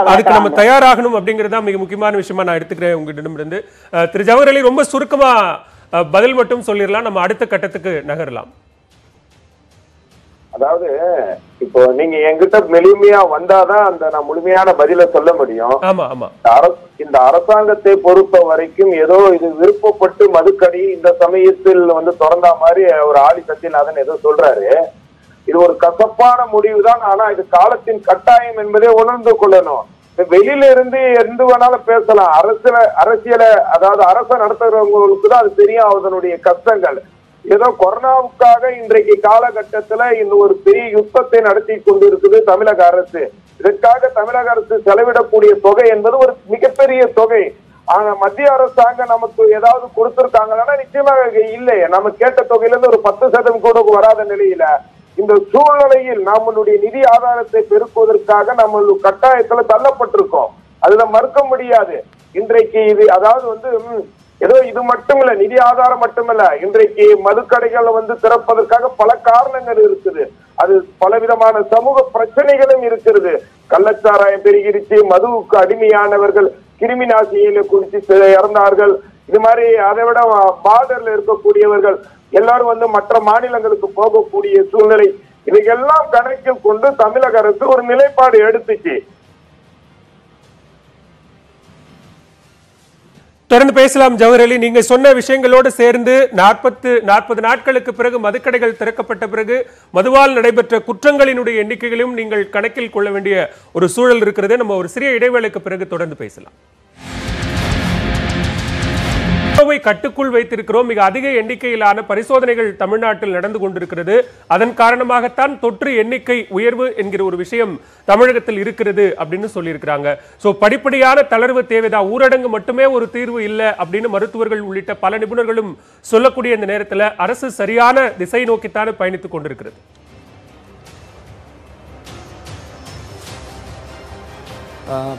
அதுக்கு நம்ம. தயாராகணும் அப்படிங்கிறது தான் மிக முக்கியமான விஷயமா நான் எடுத்துக்கிறேன் உங்களிடமிருந்து அஹ், திரு ஜவஹர் அலி ரொம்ப சுருக்கமா பதில் மட்டும் சொல்லிடலாம். நம்ம அடுத்த கட்டத்துக்கு நகரலாம். அதாவது இப்போ நீங்க என்கிட்ட மெளிமையா வந்தாதான் அந்த நான் முழுமையான பதில சொல்ல முடியும். இந்த அரசு இந்த அரசாங்கத்தை பொறுத்த வரைக்கும் ஏதோ இது விருப்பப்பட்டு மதுக்கடி இந்த சமயத்தில் வந்து திறந்தா மாதிரி ஒரு ஆடி சத்தியநாதன் ஏதோ சொல்றாரு. இது ஒரு கசப்பான முடிவு தான் ஆனா இது காலத்தின் கட்டாயம் என்பதை உணர்ந்து கொள்ளணும். வெளியில இருந்து எந்த வேணாலும் பேசலாம். அரசியல அரசியல அதாவது அரச நடத்துறவங்களுக்கு தான் அது தெரியும் அதனுடைய கஷ்டங்கள். ஏதோ கொரோனாவுக்காக இன்றைக்கு காலகட்டத்துல இந்த ஒரு பெரிய யுத்தத்தை நடத்தி கொண்டிருக்குது தமிழக அரசு. இதற்காக தமிழக அரசு செலவிடக்கூடிய தொகை என்பது ஒரு மிகப்பெரிய தொகை. ஆனா மத்திய அரசாங்கம் நமக்கு ஏதாவது கொடுத்திருக்காங்கன்னா நிச்சயமாக இல்லை. நம்ம கேட்ட தொகையில இருந்து ஒரு பத்து சதவீதம் கூட வராத நிலையில இந்த சூழ்நிலையில் நம்மளுடைய நிதி ஆதாரத்தை பெருக்குவதற்காக நம்ம கட்டாயத்துல தள்ளப்பட்டிருக்கோம். அதுல மறுக்க முடியாது. இன்றைக்கு இது அதாவது வந்து ஏதோ இது மட்டும் இல்ல நிதி ஆதாரம் மட்டுமல்ல. இன்றைக்கு மதுக்கடைகளை வந்து திறப்பதற்காக பல காரணங்கள் இருக்குது. அது பலவிதமான சமூக பிரச்சனைகளும் இருக்கிறது. கள்ளச்சாராயம் பெருகிருச்சு மதுவுக்கு அடிமையானவர்கள் கிருமி நாசியில குடிச்சு இறந்தார்கள். இது மாதிரி அதை விட பார்டர்ல இருக்கக்கூடியவர்கள் எல்லாரும் வந்து மற்ற மாநிலங்களுக்கு போகக்கூடிய சூழ்நிலை. இதையெல்லாம் கணக்கில் கொண்டு தமிழக அரசு ஒரு நிலைப்பாடு எடுத்துச்சு. தொடர்ந்து பேசலாம் ஜவஹர் அலி. நீங்க சொன்ன விஷயங்களோடு சேர்ந்து நாற்பத்து நாற்பது நாட்களுக்கு பிறகு மதுக்கடைகள் திறக்கப்பட்ட பிறகு மதுவால் நடைபெற்ற குற்றங்களினுடைய எண்ணிக்கைகளையும் நீங்கள் கணக்கில் கொள்ள வேண்டிய ஒரு சூழல் இருக்கிறது. நம்ம ஒரு சிறிய இடைவேளைக்கு பிறகு தொடர்ந்து பேசலாம். கொரோனாவை கட்டுக்குள் வைத்திருக்கிறோம். மிக அதிக எண்ணிக்கையிலான பரிசோதனைகள் தமிழ்நாட்டில் நடந்து கொண்டிருக்கிறது. அதன் காரணமாகத்தான் தொற்று எண்ணிக்கை உயர்வு என்கிற ஒரு விஷயம் தமிழகத்தில் இருக்கிறது அப்படின்னு சொல்லியிருக்கிறாங்க. ஸோ படிப்படியான தளர்வு தேவைதான் ஊரடங்கு மட்டுமே ஒரு தீர்வு இல்லை அப்படின்னு மருத்துவர்கள் உள்ளிட்ட பல நிபுணர்களும் சொல்லக்கூடிய இந்த நேரத்தில் அரசு சரியான திசை நோக்கித்தானே பயணித்துக் கொண்டிருக்கிறது.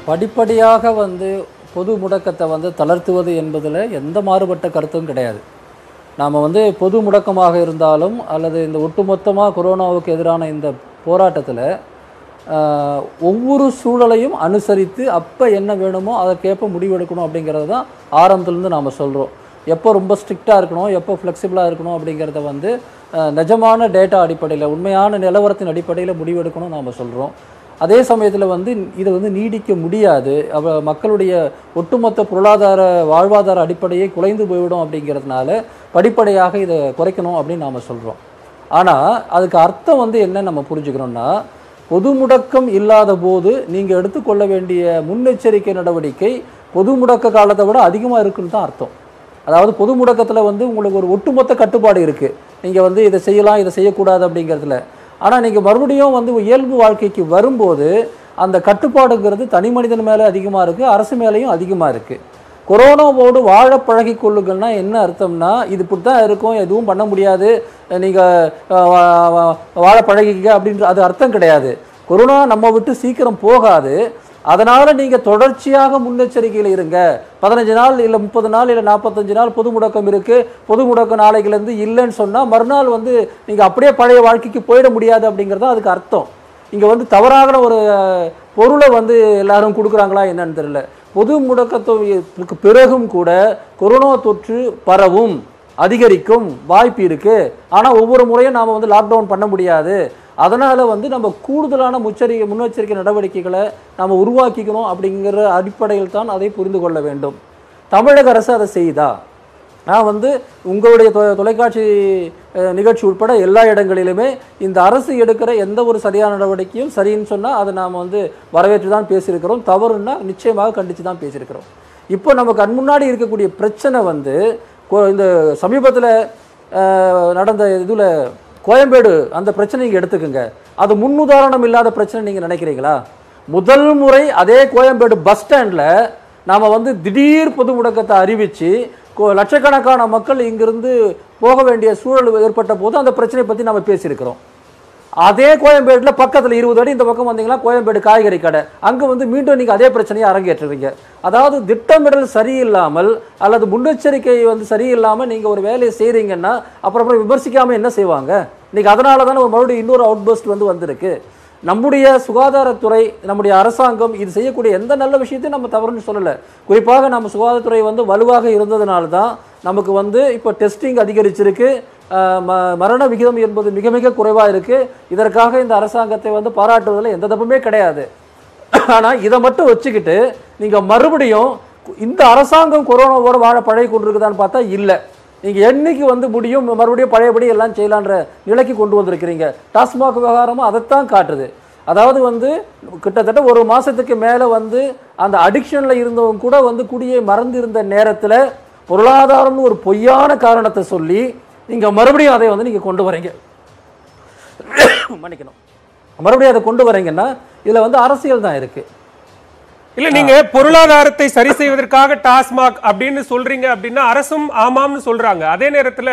படிப்படியாக வந்து பொது முடக்கத்தை வந்து தளர்த்துவது என்பதில் எந்த மாறுபட்ட கருத்தும் கிடையாது. நாம் வந்து பொது முடக்கமாக இருந்தாலும் அல்லது இந்த ஒட்டுமொத்தமாக கொரோனாவுக்கு எதிரான இந்த போராட்டத்தில் ஒவ்வொரு சூழலையும் அனுசரித்து அப்போ என்ன வேணுமோ அதற்கேற்ப முடிவெடுக்கணும் அப்படிங்கிறது தான் ஆரம்பத்துலேருந்து நாம் சொல்கிறோம் எப்போ ரொம்ப ஸ்ட்ரிக்டாக இருக்கணும் எப்போ ஃப்ளெக்சிபிளாக இருக்கணும் அப்படிங்கிறத வந்து நிஜமான டேட்டா அடிப்படையில் உண்மையான நிலவரத்தின் அடிப்படையில் முடிவெடுக்கணும் நாம் சொல்கிறோம் அதே சமயத்தில் வந்து இதை வந்து நீடிக்க முடியாது. அவ மக்களுடைய ஒட்டுமொத்த பொருளாதார வாழ்வாதார அடிப்படையை குலைந்து போய்விடும் அப்படிங்கிறதுனால படிப்படியாக இதை குறைக்கணும் அப்படின்னு நாம் சொல்கிறோம் ஆனால் அதுக்கு அர்த்தம் வந்து என்ன நம்ம புரிஞ்சுக்கணும்னா பொது முடக்கம் இல்லாத போது நீங்கள் எடுத்துக்கொள்ள வேண்டிய முன்னெச்சரிக்கை நடவடிக்கை பொது முடக்க காலத்தை விட அதிகமாக இருக்குன்னு தான் அர்த்தம். அதாவது பொது முடக்கத்தில் வந்து உங்களுக்கு ஒரு ஒட்டுமொத்த கட்டுப்பாடு இருக்குது நீங்கள் வந்து இதை செய்யலாம் இதை செய்யக்கூடாது அப்படிங்கிறதுல. ஆனால் நீங்கள் மறுபடியும் வந்து இயல்பு வாழ்க்கைக்கு வரும்போது அந்த கட்டுப்பாடுங்கிறது தனி மனிதன் மேலே அதிகமாக இருக்குது அரசு மேலேயும் அதிகமாக இருக்குது கொரோனாவோடு வாழ பழகி கொள்ளுங்கள்னா என்ன அர்த்தம்னா இது இப்படி தான் இருக்கும் எதுவும் பண்ண முடியாது நீங்கள் வாழ பழகிக்க அப்படின்ற அது அர்த்தம் கிடையாது. கொரோனா நம்ம விட்டு சீக்கிரம் போகாது. அதனால் நீங்கள் தொடர்ச்சியாக முன்னெச்சரிக்கையில் இருங்க. பதினஞ்சு நாள் இல்லை முப்பது நாள் இல்லை நாற்பத்தஞ்சு நாள் பொது முடக்கம் இருக்குது பொது முடக்கம் நாளைக்குலேருந்து இல்லைன்னு சொன்னால் மறுநாள் வந்து நீங்கள் அப்படியே பழைய வாழ்க்கைக்கு போயிட முடியாது அப்படிங்கிறது தான் அதுக்கு அர்த்தம். இங்கே வந்து தவறாக ஒரு பொருளை வந்து எல்லாரும் கொடுக்குறாங்களா என்னன்னு தெரியல. பொது முடக்கத்துக்கு பிறகும் கூட கொரோனா தொற்று பரவும் அதிகரிக்கும் வாய்ப்பு இருக்குது ஆனால் ஒவ்வொரு முறையும் நாம் வந்து லாக்டவுன் பண்ண முடியாது. அதனால் வந்து நம்ம கூடுதலான முச்சரிக்கை முன்னெச்சரிக்கை நடவடிக்கைகளை நம்ம உருவாக்கிக்கணும் அப்படிங்கிற அடிப்படையில் தான் அதை புரிந்து கொள்ள வேண்டும். தமிழக அரசு அதை செய்தா? நான் வந்து உங்களுடைய தொ தொலைக்காட்சி நிகழ்ச்சி உட்பட எல்லா இடங்களிலுமே இந்த அரசு எடுக்கிற எந்த ஒரு சரியான நடவடிக்கையும் சரின்னு சொன்னால் அதை நாம் வந்து வரவேற்று தான் பேசியிருக்கிறோம். தவறுன்னா நிச்சயமாக கண்டித்து தான் பேசியிருக்கிறோம். இப்போ நம்ம கண் முன்னாடி இருக்கக்கூடிய பிரச்சனை வந்து இந்த சமீபத்தில் நடந்த இதில் கோயம்பேடு அந்த பிரச்சனை நீங்கள் எடுத்துக்கோங்க. அது முன்னுதாரணம் இல்லாத பிரச்சனை நீங்கள் நினைக்கிறீங்களா? முதல் முறை அதே கோயம்பேடு பஸ் ஸ்டாண்டில் நாம் வந்து திடீர் பொது முடக்கத்தை அறிவித்து லட்சக்கணக்கான மக்கள் இங்கிருந்து போக வேண்டிய சூழல் ஏற்பட்ட போது அந்த பிரச்சனையை பற்றி நம்ம பேசியிருக்கிறோம். அதே கோயம்பேட்டில் பக்கத்தில் இருபது அடி இந்த பக்கம் வந்தீங்கன்னா கோயம்பேடு காய்கறி கடை. அங்கே வந்து மீண்டும் நீங்கள் அதே பிரச்சனையை அரங்கேற்றுவீங்க. அதாவது திட்டமிடல் சரியில்லாமல் அல்லது முன்னெச்சரிக்கை வந்து சரியில்லாமல் நீங்கள் ஒரு வேலையை செய்கிறீங்கன்னா அப்புறம் அப்புறம் என்ன செய்வாங்க? இன்றைக்கி அதனால தானே ஒரு மறுபடியும் இன்னொரு அவுட்பர்ஸ்ட் வந்து வந்திருக்கு. நம்முடைய சுகாதாரத்துறை நம்முடைய அரசாங்கம் இது செய்யக்கூடிய எந்த நல்ல விஷயத்தையும் நம்ம தவறுன்னு சொல்லலை. குறிப்பாக நம்ம சுகாதாரத்துறை வந்து வலுவாக இருந்ததுனால தான் நமக்கு வந்து இப்போ டெஸ்டிங் அதிகரிச்சிருக்கு. மரண விகிதம் என்பது மிக மிக குறைவாக இருக்குது இதற்காக இந்த அரசாங்கத்தை வந்து பாராட்டுவதில் எந்த தப்புமே கிடையாது. ஆனால் இதை மட்டும் வச்சுக்கிட்டு நீங்கள் மறுபடியும் இந்த அரசாங்கம் கொரோனாவோட வாழ பழகி கொண்டிருக்குதான்னு பார்த்தா இல்லை. நீங்கள் என்னைக்கு வந்து முடியும் மறுபடியும் பழையபடி எல்லாம் செய்யலான்ற நிலைக்கு கொண்டு வந்திருக்கிறீங்க. டாஸ்மாக் விவகாரமும் அதைத்தான் காட்டுது. அதாவது வந்து கிட்டத்தட்ட ஒரு மாதத்துக்கு மேலே வந்து அந்த அடிக்ஷனில் இருந்தவங்க கூட வந்து குடியை மறந்து இருந்த நேரத்தில் பொருளாதாரம்னு ஒரு பொய்யான காரணத்தை சொல்லி நீங்கள் மறுபடியும் அதை வந்து நீங்கள் கொண்டு வரீங்க. [COUGHS] மன்னிக்கணும். மறுபடியும் அதை கொண்டு வரீங்கன்னா இதில் வந்து அரசியல் தான் இருக்குது இல்ல நீங்க பொருளாதாரத்தை சரி செய்வதற்காக டாஸ்மாக் அப்படின்னு சொல்றீங்க அப்படின்னா அரசும் ஆமாம்னு சொல்றாங்க. அதே நேரத்துல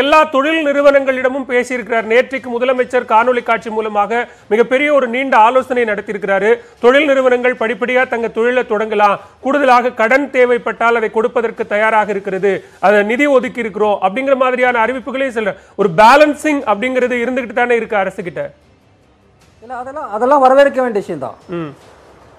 எல்லா தொழில் நிறுவனங்களிடமும் பேசியிருக்கிறார். நேற்றைக்கு முதலமைச்சர் காணொளி காட்சி மூலமாக மிகப்பெரிய ஒரு நீண்ட ஆலோசனை நடத்தியிருக்கிறாரு. தொழில் நிறுவனங்கள் படிப்படியா தங்க தொழிலை தொடங்கலாம். கூடுதலாக கடன் தேவைப்பட்டால் அதை கொடுப்பதற்கு தயாராக இருக்கிறது. அதை நிதி ஒதுக்கி இருக்கிறோம் அப்படிங்கிற மாதிரியான அறிவிப்புகளையும் சொல்ற ஒரு பேலன்சிங் அப்படிங்கிறது இருந்துகிட்டு தானே இருக்கு அரசு கிட்ட அதெல்லாம் அதெல்லாம் வரவேற்க வேண்டிய விஷயம் தான்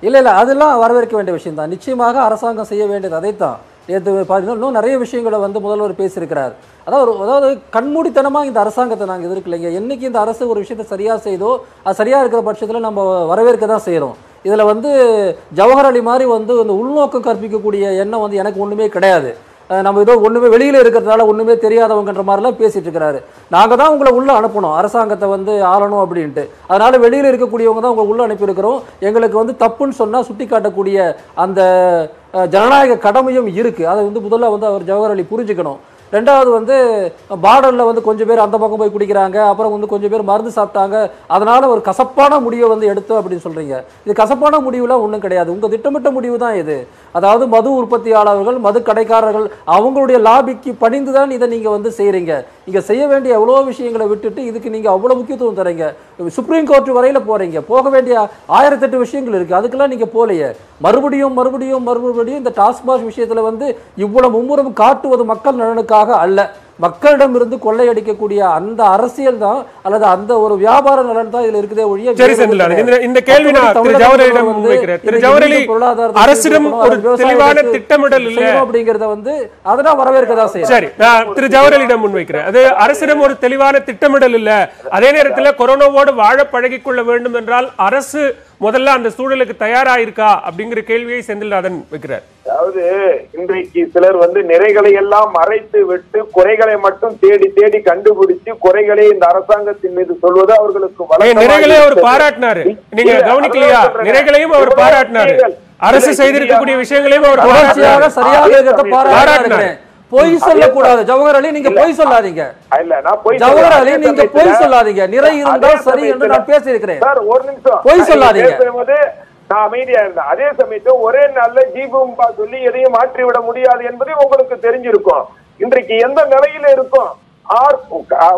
இல்லை இல்லை அதெல்லாம் வரவேற்க வேண்டிய விஷயம் தான் நிச்சயமாக அரசாங்கம் செய்ய வேண்டியது அதைத்தான். நேற்று பார்த்தீங்கன்னா இன்னும் நிறைய விஷயங்களை வந்து முதல்வர் பேசியிருக்கிறார். அதாவது அதாவது கண்மூடித்தனமாக இந்த அரசாங்கத்தை நாங்கள் எதிர்க்கலைங்க. என்றைக்கு இந்த அரசு ஒரு விஷயத்தை சரியாக செய்தோ அது சரியாக இருக்கிற பட்சத்தில் நம்ம வரவேற்க தான் செய்கிறோம் இதில் வந்து ஜவஹர் அலி மாதிரி வந்து இந்த உள்நோக்கம் கற்பிக்கக்கூடிய எண்ணம் வந்து எனக்கு ஒன்றுமே கிடையாது. நம்ம ஏதோ ஒன்றுமே வெளியில் இருக்கிறதுனால ஒன்றுமே தெரியாதவங்கன்ற மாதிரிலாம் பேசிகிட்டு இருக்கிறாரு. நாங்கள் தான் உங்களை உள்ளே அனுப்பணும். அரசாங்கத்தை வந்து ஆளணும் அப்படின்ட்டு. அதனால் வெளியில் இருக்கக்கூடியவங்க தான் உங்களை உள்ளே அனுப்பியிருக்கிறோம். எங்களுக்கு வந்து தப்புன்னு சொன்னால் சுட்டி காட்டக்கூடிய அந்த ஜனநாயக கடமையும் இருக்குது அதை வந்து முதல்ல வந்து அவர் ஜவஹர் அலி புரிஞ்சுக்கணும். ரெண்டாவது வந்து பார்டரில் வந்து கொஞ்சம் பேர் அந்த பக்கம் போய் குடிக்கிறாங்க அப்புறம் வந்து கொஞ்சம் பேர் மருந்து சாப்பிட்டாங்க அதனால் ஒரு கசப்பான முடிவை வந்து எடுத்தோம் அப்படின்னு சொல்கிறீங்க இது கசப்பான முடிவுலாம் ஒன்றும் கிடையாது. உங்கள் திட்டமிட்ட முடிவு தான் இது. அதாவது மது உற்பத்தியாளர்கள் மது கடைக்காரர்கள் அவங்களுடைய லாபிக்கு பணிந்து தான் இதை நீங்கள் வந்து செய்கிறீங்க நீங்கள் செய்ய வேண்டிய எவ்வளோ விஷயங்களை விட்டுட்டு இதுக்கு நீங்கள் அவ்வளோ முக்கியத்துவம் தரீங்க சுப்ரீம் கோர்ட் வரையில் போகிறீங்க போக வேண்டிய ஆயிரத்தெட்டு விஷயங்கள் இருக்குது அதுக்கெல்லாம் நீங்கள் போலையே. மறுபடியும் மறுபடியும் மறுபடியும் இந்த டாஸ்மாக் விஷயத்தில் வந்து இவ்வளவு மும்முரம் காட்டுவது மக்கள் நலனுக்காக அல்ல. மக்களிடமிருந்து கொள்ளையடிக்கக்கூடிய அந்த அரசியல் தான் அல்லது அந்த ஒரு வியாபார நலன் தான் இதுல இருக்குதே ஒழிய சரி செந்தில் இந்த கேள்வி நான் திரு தமிழக ஜவஹரிடம் முதல்வர் வந்து முன்வைக்கிறேன் திரு இன்னைக்கு ஜவஹர் அலி இந்திய பொருளாதாரத்தை அரசிடம் ஒரு தெளிவான திட்டமிடல் இல்ல அப்படிங்கறத வந்து அதை நான் வரவேற்க தான் செய்யறேன் சரி நான் திரு ஜவஹர்லிடம் முன்வைக்கிறேன். அது அரசிடம் ஒரு தெளிவான திட்டமிடல் இல்ல. அதே நேரத்துல கொரோனாவோடு வாழ பழகிக் கொள்ள வேண்டும் என்றால் அரசு முதல்ல அந்த சூழலுக்கு தயாரா இருக்கா அப்படிங்கிற கேள்வியை செந்தில்நாதன் வைக்கிறார். அதாவது இன்றைக்கு சிலர் வந்து நிறைகளை எல்லாம் மறைத்து விட்டு குறைகளை மட்டும் தேடி தேடி கண்டுபிடிச்சு குறைகளை இந்த அரசாங்கத்தின் மீது சொல்வது அவர்களுக்கு ஏன் வழக்கமாக நிறைகளே அவர். பாராட்டினாரு. நீங்க கவனிக்கலையா. நிறைகளையும் அவர் பாராட்டினாரு. அரசு செய்திருக்கக்கூடிய விஷயங்களையும் அவர் தொடர்ச்சியாக சரியாக பாராட்டினார். பொய் சொல்லக்கூடாது. ஜவஹர் அலி நீங்க பொய் சொல்லாதீங்க. இல்ல நான் போய் ஜவஹர் அலி நீங்க பொய் சொல்லாதீங்க. நிறை இருந்தால் சரி என்று நான் பேசியிருக்கிறேன். சார் ஒரு நிமிஷம். பொய் சொல்லாதீங்க. நான் அமைதியா இருந்தேன் அதே சமயத்துல ஒரே நாள்ல ஜீபூம்பா சொல்லி எதையும் மாற்றி விட முடியாது என்பதை உங்களுக்கு தெரிஞ்சிருக்கும். இன்றைக்கு எந்த நிலையில இருக்கும்? ஆர்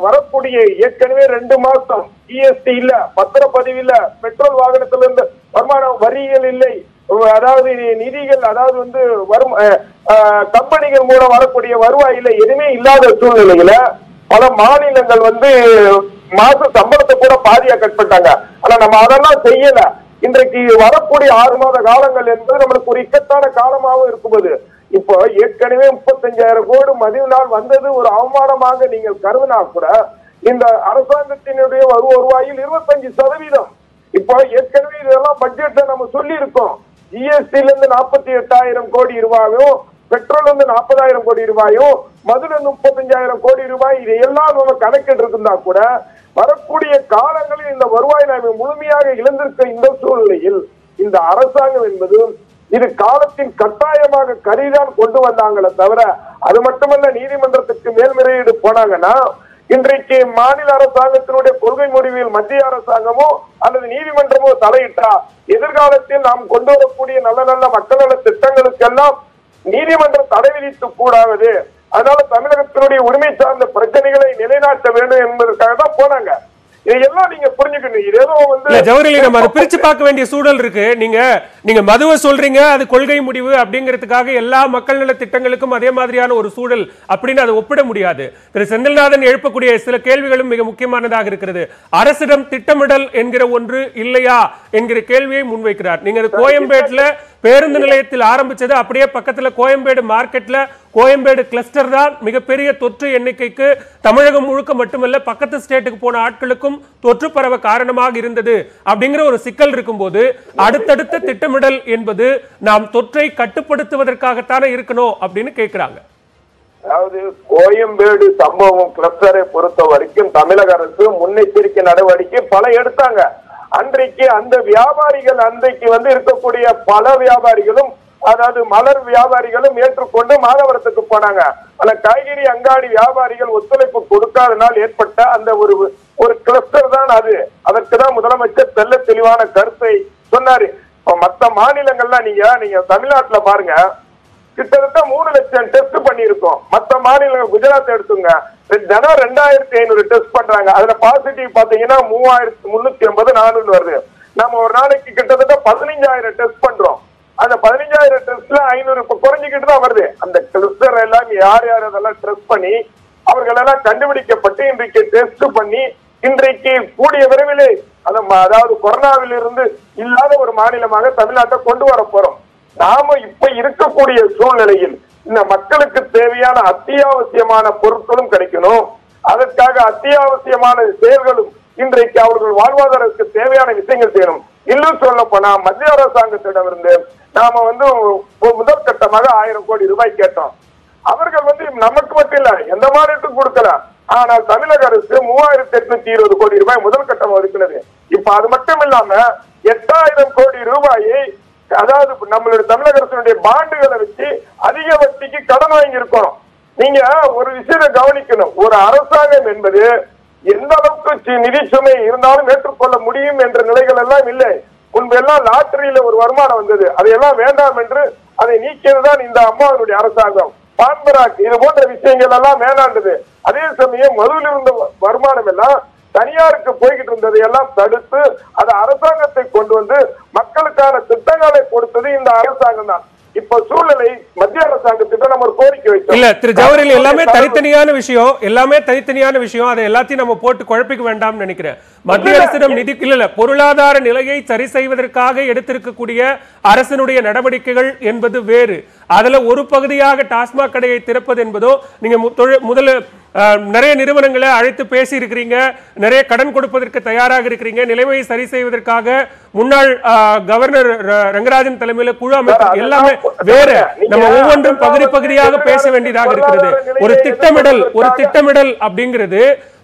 வரக்கூடிய ஏற்கனவே ரெண்டு மாசம் ஜிஎஸ்டி இல்ல பத்திரப்பதிவு இல்ல பெட்ரோல் வாகனத்துல இருந்து வருமான வரிகள் இல்லை. அதாவது நிதிகள் அதாவது வந்து வரும் கம்பெனிகள் மூலம் வரக்கூடிய வருவாய் இல்லை. எதுவுமே இல்லாத சூழ்நிலையில பல மாநிலங்கள் வந்து மாச சம்பளத்தை கூட பாதியா கட் பண்ணிட்டாங்க. ஆனா நம்ம அதெல்லாம் செய்யல. இன்றைக்கு வரக்கூடிய ஆறு மாத காலங்கள் என்பது நம்மளுக்கு ஒரு இக்கட்டான காலமாகவும் இருக்கும்போது இப்போ ஏற்கனவே முப்பத்தஞ்சாயிரம் கோடி மதிவு நாள் வந்தது ஒரு அவமானமாக நீங்கள் கருதினா கூட இந்த அரசாங்கத்தினுடைய வருவாயில் இருபத்தஞ்சு சதவீதம். இப்போ ஏற்கனவே இதெல்லாம் பட்ஜெட்டை நம்ம சொல்லி இருக்கோம் ஜிஎஸ்டில இருந்து நாற்பத்தி எட்டாயிரம் கோடி ரூபாயும் பெட்ரோல் வந்து நாற்பதாயிரம் கோடி ரூபாயும் மதுல இருந்து முப்பத்தஞ்சாயிரம் கோடி ரூபாய் இதையெல்லாம் நம்ம கணக்கிட்டு இருந்தா கூட வரக்கூடிய காலங்களில் இந்த வருவாய் நாம முழுமையாக இழந்திருக்க இந்த சூழ்நிலையில் இந்த அரசாங்கம் என்பது இது காலத்தின் கட்டாயமாக கருதிதான் கொண்டு வந்தாங்களே தவிர அது மட்டுமல்ல நீதிமன்றத்துக்கு மேல்முறையீடு போனாங்கன்னா இன்றைக்கு மாநில அரசாங்கத்தினுடைய கொள்கை முடிவில் மத்திய அரசாங்கமோ அல்லது நீதிமன்றமோ தலையிட்டா எதிர்காலத்தில் நாம் கொண்டு வரக்கூடிய நல்ல நல்ல மக்கள் நல திட்டங்களுக்கெல்லாம் நீதிமன்றம் தடை விதித்து கூடாது அதனால தமிழகத்தினுடைய உரிமை சார்ந்த பிரச்சனைகளை நிலைநாட்ட வேண்டும் என்பதற்காக தான் போனாங்க. இதையெல்லாம் நீங்க புரிஞ்சுக்கணும். நம்ம பிரிச்சு பார்க்க வேண்டிய சூழல் இருக்கு. நீங்க நீங்க மதுவை சொல்றீங்க அது கொள்கை முடிவு அப்படிங்கிறதுக்காக எல்லா மக்கள் நல திட்டங்களுக்கும் அதே மாதிரியான ஒரு சூழல் அப்படின்னு அதை ஒப்பிட முடியாது. திரு. செந்தில்நாதன் எழுப்பக்கூடிய சில கேள்விகளும் மிக முக்கியமானதாக இருக்கிறது. அரசிடம் திட்டமிடல் என்கிற ஒன்று இல்லையா என்கிற கேள்வியை முன்வைக்கிறார். நீங்க அது கோயம்பேட்ல பேருந்து நிலையத்தில் ஆரம்பிச்சது அப்படியே பக்கத்துல கோயம்பேடு மார்க்கெட்ல. கோயம்பேடு கிளஸ்டர் தான் மிகப்பெரிய தொற்று எண்ணிக்கைக்கு தமிழகம் முழுக்க மட்டுமல்ல பக்கத்து ஸ்டேட்டுக்கு போன ஆட்களுக்கும் தொற்று பரவ காரணமாக இருந்தது அப்படிங்கிற ஒரு சிக்கல் இருக்கும்போது அடுத்தடுத்த திட்டமிடல் என்பது நாம் தொற்றை கட்டுப்படுத்துவதற்காகத்தானே இருக்கணும் அப்படின்னு கேட்கிறாங்க அதாவது கோயம்பேடு சம்பவம் கிளஸ்டரை பொறுத்த வரைக்கும் தமிழக அரசு முன்னெச்சரிக்கை நடவடிக்கை பல எடுத்தாங்க. அன்றைக்கு அந்த வியாபாரிகள் அன்றைக்கு வந்து இருக்கக்கூடிய பல வியாபாரிகளும் அதாவது மலர் வியாபாரிகளும் ஏற்றுக்கொண்டு மாதவரத்துக்கு போனாங்க. ஆனா காய்கறி அங்காடி வியாபாரிகள் ஒத்துழைப்பு கொடுக்காதனால் ஏற்பட்ட அந்த ஒரு ஒரு கிளஸ்டர் தான் அது. அதற்கு தான் முதலமைச்சர் தெல்ல தெளிவான கருத்தை சொன்னாரு. இப்ப மத்த மாநிலங்கள்லாம் நீங்க நீங்க தமிழ்நாட்டுல பாருங்க. கிட்டத்தட்ட மூணு லட்சம் டெஸ்ட் பண்ணியிருக்கோம். மத்த மாநிலங்கள் குஜராத் எடுத்துங்க. தினம் ரெண்டாயிரத்தி ஐநூறு டெஸ்ட் பண்றாங்க. அதுல பாசிட்டிவ் பாத்தீங்கன்னா மூவாயிரத்தி முன்னூத்தி எண்பது நானூறு வருது. நம்ம ஒரு நாளைக்கு கிட்டத்தட்ட பதினஞ்சாயிரம் டெஸ்ட் பண்றோம். அந்த பதினஞ்சாயிரம் டெஸ்ட்ல ஐநூறு இப்ப குறைஞ்சிக்கிட்டு தான் வருது. அந்த கிளஸ்டர் எல்லாம் யார் யார் அதெல்லாம் டெஸ்ட் பண்ணி அவர்கள் எல்லாம் கண்டுபிடிக்கப்பட்டு இன்றைக்கு டெஸ்ட் பண்ணி இன்றைக்கு கூடிய விரைவில் ம- அதாவது கொரோனாவில் இருந்து இல்லாத ஒரு மாநிலமாக தமிழ்நாட்டை கொண்டு வர போறோம். நாம இப்ப இருக்கக்கூடிய சூழ்நிலையில் இந்த மக்களுக்கு தேவையான அத்தியாவசியமான பொருட்களும் கிடைக்கணும். அதற்காக அத்தியாவசியமான செயல்களும் இன்றைக்கு அவர்கள் வாழ்வாதாரத்துக்கு தேவையான விஷயங்கள் செய்யணும். இன்னும் சொல்ல போனா மத்திய அரசாங்கத்திடமிருந்து நாம வந்து முதற்கட்டமாக முதல் கட்டமாக ஆயிரம் கோடி ரூபாய் கேட்டோம். அவர்கள் வந்து நமக்கு மட்டும் இல்ல எந்த மாநிலத்துக்கும் கொடுக்கல. ஆனால் தமிழக அரசு மூவாயிரத்தி எட்நூத்தி இருபது கோடி ரூபாய் முதல் கட்டம் இருக்கிறது இப்ப அது மட்டும் இல்லாம எட்டாயிரம் கோடி ரூபாயை அதாவது நம்மளுடைய தமிழக அரசுடைய பாண்டுகளை வச்சு அதிக வட்டிக்கு கடன் வாங்கி இருக்கணும் நீங்க ஒரு விஷயத்தை கவனிக்கணும். ஒரு அரசாங்கம் என்பது எந்த அளவுக்கு நிதி சுமை இருந்தாலும் ஏற்றுக்கொள்ள முடியும் என்ற நிலைகள் எல்லாம் இல்லை. முன்பு எல்லாம் லாட்டரியில ஒரு வருமானம் வந்தது. அதையெல்லாம் வேண்டாம் என்று அதை நீக்கியதுதான் இந்த அம்மாவினுடைய அரசாங்கம். பான்பராக் இது போன்ற விஷயங்கள் எல்லாம் வேண்டாண்டது அதே சமயம் மதுவில் இருந்த வருமானம் எல்லாம் தனியாருக்கு போய்கிட்டு இருந்ததை எல்லாம் தடுத்து அது அரசாங்கத்தை கொண்டு வந்து மக்களுக்கான திட்டங்களை கொடுத்தது இந்த அரசாங்கம் தான். இப்ப சூழ்நிலை மத்திய அரசாங்கத்திட்ட நம்ம ஒரு கோரிக்கை வைத்தோம். இல்ல திரு ஜவஹர்லால் எல்லாமே தனித்தனியான விஷயம் எல்லாமே தனித்தனியான விஷயம் அதை எல்லாத்தையும் நம்ம போட்டு குழப்பிக்க வேண்டாம்னு நினைக்கிறேன். மத்திய அரசிடம் நிதி இல்ல இல்ல. பொருளாதார நிலையை சரி செய்வதற்காக எடுத்திருக்கக்கூடிய அரசினுடைய நடவடிக்கைகள் என்பது வேறு. அதுல ஒரு பகுதியாக டாஸ்மாக் கடையை திறப்பது என்பதோ நீங்க முதல்ல நிறைய நிறுவனங்களை அழைத்து பேசி இருக்கிறீங்க நிறைய கடன் கொடுப்பதற்கு தயாராக இருக்கிறீங்க. நிலைமையை சரி செய்வதற்காக முன்னாள் கவர்னர் ரங்கராஜன் தலைமையில குழு அமைப்பு எல்லாமே வேற. நம்ம ஒவ்வொன்றும் பகுதி பகுதியாக பேச வேண்டியதாக இருக்கிறது. ஒரு திட்டமிடல் ஒரு திட்டமிடல் அப்படிங்கிறது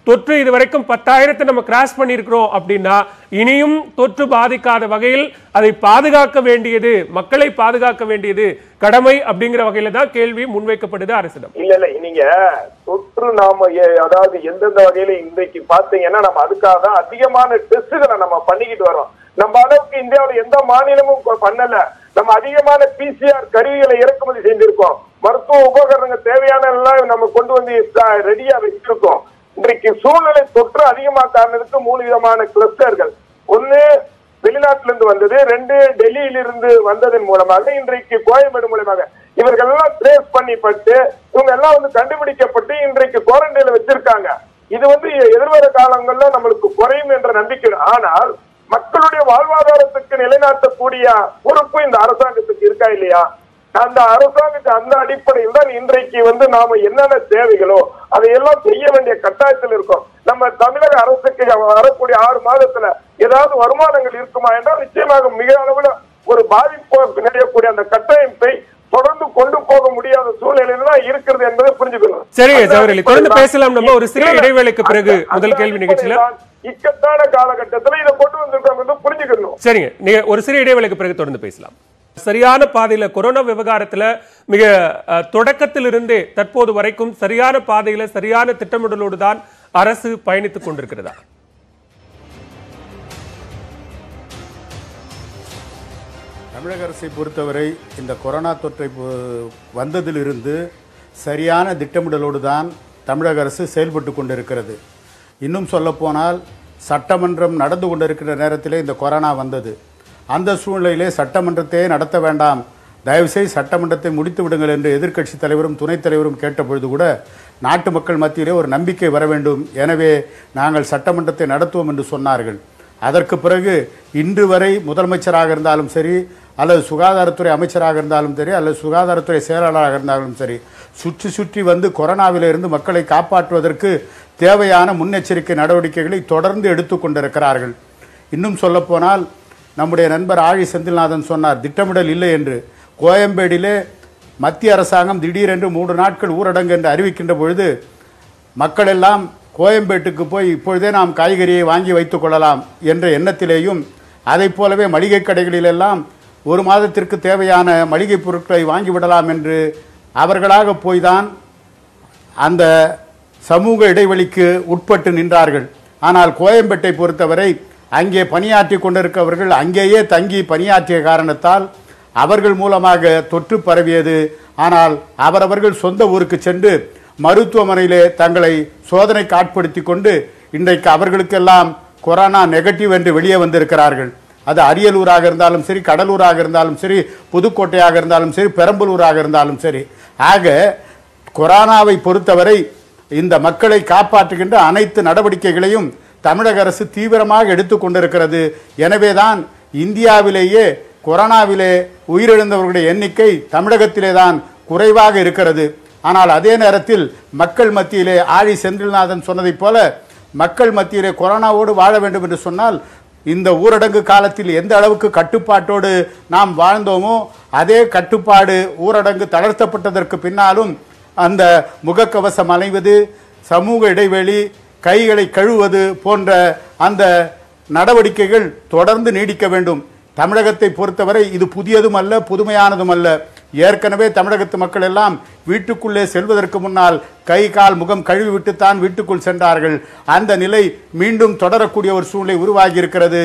தொற்று இதுவரைக்கும் பத்தாயிரத்தை நம்ம கிராஸ் பண்ணியிருக்கிறோம் அப்படின்னா இனியும் தொற்று பாதிக்காத வகையில் அதை பாதுகாக்க வேண்டியது மக்களை பாதுகாக்க வேண்டியது கடமை அப்படிங்கிற வகையில தான் கேள்வி முன்வைக்கப்படுது அரசிடம். இல்ல இல்ல நீங்க தொற்று நாம அதாவது எந்தெந்த வகையில இன்றைக்கு பாத்தீங்கன்னா நம்ம அதுக்காக தான் அதிகமான டெஸ்ட்களை நம்ம பண்ணிக்கிட்டு வரோம் நம்ம அளவுக்கு இந்தியாவுல எந்த மாநிலமும் பண்ணல. நம்ம அதிகமான பிசிஆர் கருவிகளை இறக்குமதி செஞ்சிருக்கோம். மருத்துவ உபகரணங்கள் தேவையான எல்லாம் நம்ம கொண்டு வந்து ரெடியா வச்சிருக்கோம். இன்றைக்கு சூழ்நிலை தொற்று அதிகமாக்கானதுக்கு மூணு விதமான கிளஸ்டர்கள். ஒன்னு வெளிநாட்டில இருந்து வந்தது ரெண்டு டெல்லியில இருந்து வந்ததன் மூலமாக இன்றைக்கு கோயம்பேடு மூலமாக. இவர்கள் எல்லாம் ட்ரேஸ் பண்ணிப்பட்டு இவங்க எல்லாம் வந்து கண்டுபிடிக்கப்பட்டு இன்றைக்கு குவாரண்டைன்ல வச்சிருக்காங்க. இது வந்து எதிர்வர காலங்கள்ல நம்மளுக்கு குறையும் என்ற நம்பிக்கை. ஆனால் மக்களுடைய வாழ்வாதாரத்துக்கு நிலைநாட்டக்கூடிய பொறுப்பு இந்த அரசாங்கத்துக்கு இருக்கா இல்லையா? அந்த அரசாங்கத்து அந்த அடிப்படையில் தான் இன்றைக்கு வந்து நாம என்னென்ன தேவைகளோ அதையெல்லாம் செய்ய வேண்டிய கட்டாயத்தில் இருக்கோம். நம்ம தமிழக அரசுக்கு வரக்கூடிய ஆறு மாதத்துல ஏதாவது வருமானங்கள் இருக்குமா என்றால் நிச்சயமாக மிக அளவுல ஒரு பாதிப்பு நிலையக்கூடிய அந்த கட்டமைப்பை தொடர்ந்து கொண்டு போக முடியாத சூழ்நிலையில தான் இருக்கிறது என்பதை புரிஞ்சுக்கணும் சரி, ஜவஹர்லால், தொடர்ந்து பேசலாம் நம்ம. ஒரு சிறிய இடைவேளைக்கு பிறகு முதல் கேள்வி நிகழ்ச்சியில. இக்கட்டான காலகட்டத்துல இதை கொண்டு வந்திருக்கோம் புரிஞ்சுக்கணும் சரிங்க. நீங்க ஒரு சிறிய இடைவேளைக்கு பிறகு தொடர்ந்து பேசலாம். சரியான பாதையில் கொரோனா விவகாரத்தில் மிக தொடக்கத்திலிருந்தே தற்போது வரைக்கும் சரியான பாதையில் சரியான திட்டமிடலோடு தான் அரசு பயணித்துக் கொண்டிருக்கிறதா? தமிழக அரசை பொறுத்தவரை இந்த கொரோனா தொற்றை வந்ததிலிருந்து சரியான திட்டமிடலோடு தான் தமிழக அரசு செயல்பட்டு கொண்டிருக்கிறது. இன்னும் சொல்லப்போனால் சட்டமன்றம் நடந்து கொண்டிருக்கிற நேரத்தில் இந்த கொரோனா வந்தது. அந்த சூழ்நிலையிலே சட்டமன்றத்தையே நடத்த வேண்டாம். தயவுசெய்து சட்டமன்றத்தை முடித்து விடுங்கள் என்று எதிர்க்கட்சி தலைவரும் துணைத் தலைவரும் கேட்டபொழுது கூட நாட்டு மக்கள் மத்தியிலே ஒரு நம்பிக்கை வர வேண்டும். எனவே நாங்கள் சட்டமன்றத்தை நடத்துவோம் என்று சொன்னார்கள். அதற்கு பிறகு இன்று வரை முதலமைச்சராக இருந்தாலும் சரி அல்லது சுகாதாரத்துறை அமைச்சராக இருந்தாலும் சரி அல்லது சுகாதாரத்துறை செயலாளராக இருந்தாலும் சரி சுற்றி சுற்றி வந்து கொரோனாவிலிருந்து மக்களை காப்பாற்றுவதற்கு தேவையான முன்னெச்சரிக்கை நடவடிக்கைகளை தொடர்ந்து எடுத்துக்கொண்டிருக்கிறார்கள் இன்னும் சொல்லப்போனால் நம்முடைய நண்பர் ஆழி செந்தில்நாதன் சொன்னார் திட்டமிடல் இல்லை என்று. கோயம்பேடிலே மத்திய அரசாங்கம் திடீரென்று மூன்று நாட்கள் ஊரடங்கு என்று அறிவிக்கின்ற பொழுது மக்கள் எல்லாம் கோயம்பேட்டுக்கு போய் இப்பொழுதே நாம் காய்கறியை வாங்கி வைத்துக் கொள்ளலாம் என்ற எண்ணத்திலேயும் அதைப் போலவே மளிகை கடைகளிலெல்லாம் ஒரு மாதத்திற்கு தேவையான மளிகை பொருட்களை வாங்கிவிடலாம் என்று அவர்களாக போய்தான் அந்த சமூக இடைவெளிக்கு உட்பட்டு நின்றார்கள். ஆனால் கோயம்பேட்டை பொறுத்தவரை அங்கே பணியாற்றி கொண்டிருக்கவர்கள் அங்கேயே தங்கி பணியாற்றிய காரணத்தால் அவர்கள் மூலமாக தொற்று பரவியது. ஆனால் அவரவர்கள் சொந்த ஊருக்கு சென்று மருத்துவமனையிலே தங்களை சோதனைக்கு ஆட்படுத்தி கொண்டு இன்றைக்கு அவர்களுக்கெல்லாம் கொரோனா நெகட்டிவ் என்று வெளியே வந்திருக்கிறார்கள். அது அரியலூராக இருந்தாலும் சரி கடலூராக இருந்தாலும் சரி புதுக்கோட்டையாக இருந்தாலும் சரி பெரம்பலூராக இருந்தாலும் சரி. ஆக கொரோனாவை பொறுத்தவரை இந்த மக்களை காப்பாற்றுகின்ற அனைத்து நடவடிக்கைகளையும் தமிழக அரசு தீவிரமாக எடுத்துக்கொண்டிருக்கிறது எனவேதான் இந்தியாவிலேயே கொரோனாவிலே உயிரிழந்தவர்களுடைய எண்ணிக்கை தமிழகத்திலே தான் குறைவாக இருக்கிறது. ஆனால் அதே நேரத்தில் மக்கள் மத்தியிலே ஆழி செந்தில்நாதன் சொன்னதைப் போல மக்கள் மத்தியிலே கொரோனாவோடு வாழ வேண்டும் என்று சொன்னால் இந்த ஊரடங்கு காலத்தில் எந்த அளவுக்கு கட்டுப்பாட்டோடு நாம் வாழ்ந்தோமோ அதே கட்டுப்பாடு ஊரடங்கு தளர்த்தப்பட்டதற்கு பின்னாலும் அந்த முகக்கவசம் அலைவது சமூக இடைவெளி கைகளை கழுவது போன்ற அந்த நடவடிக்கைகள் தொடர்ந்து நீடிக்க வேண்டும். தமிழகத்தை பொறுத்தவரை இது புதியதும் அல்ல புதுமையானதும் அல்ல ஏற்கனவே தமிழகத்து மக்கள் எல்லாம் வீட்டுக்குள்ளே செல்வதற்கு முன்னால் கை கால் முகம் கழுவிவிட்டுத்தான் வீட்டுக்குள் சென்றார்கள். அந்த நிலை மீண்டும் தொடரக்கூடிய ஒரு சூழ்நிலை உருவாகி இருக்கிறது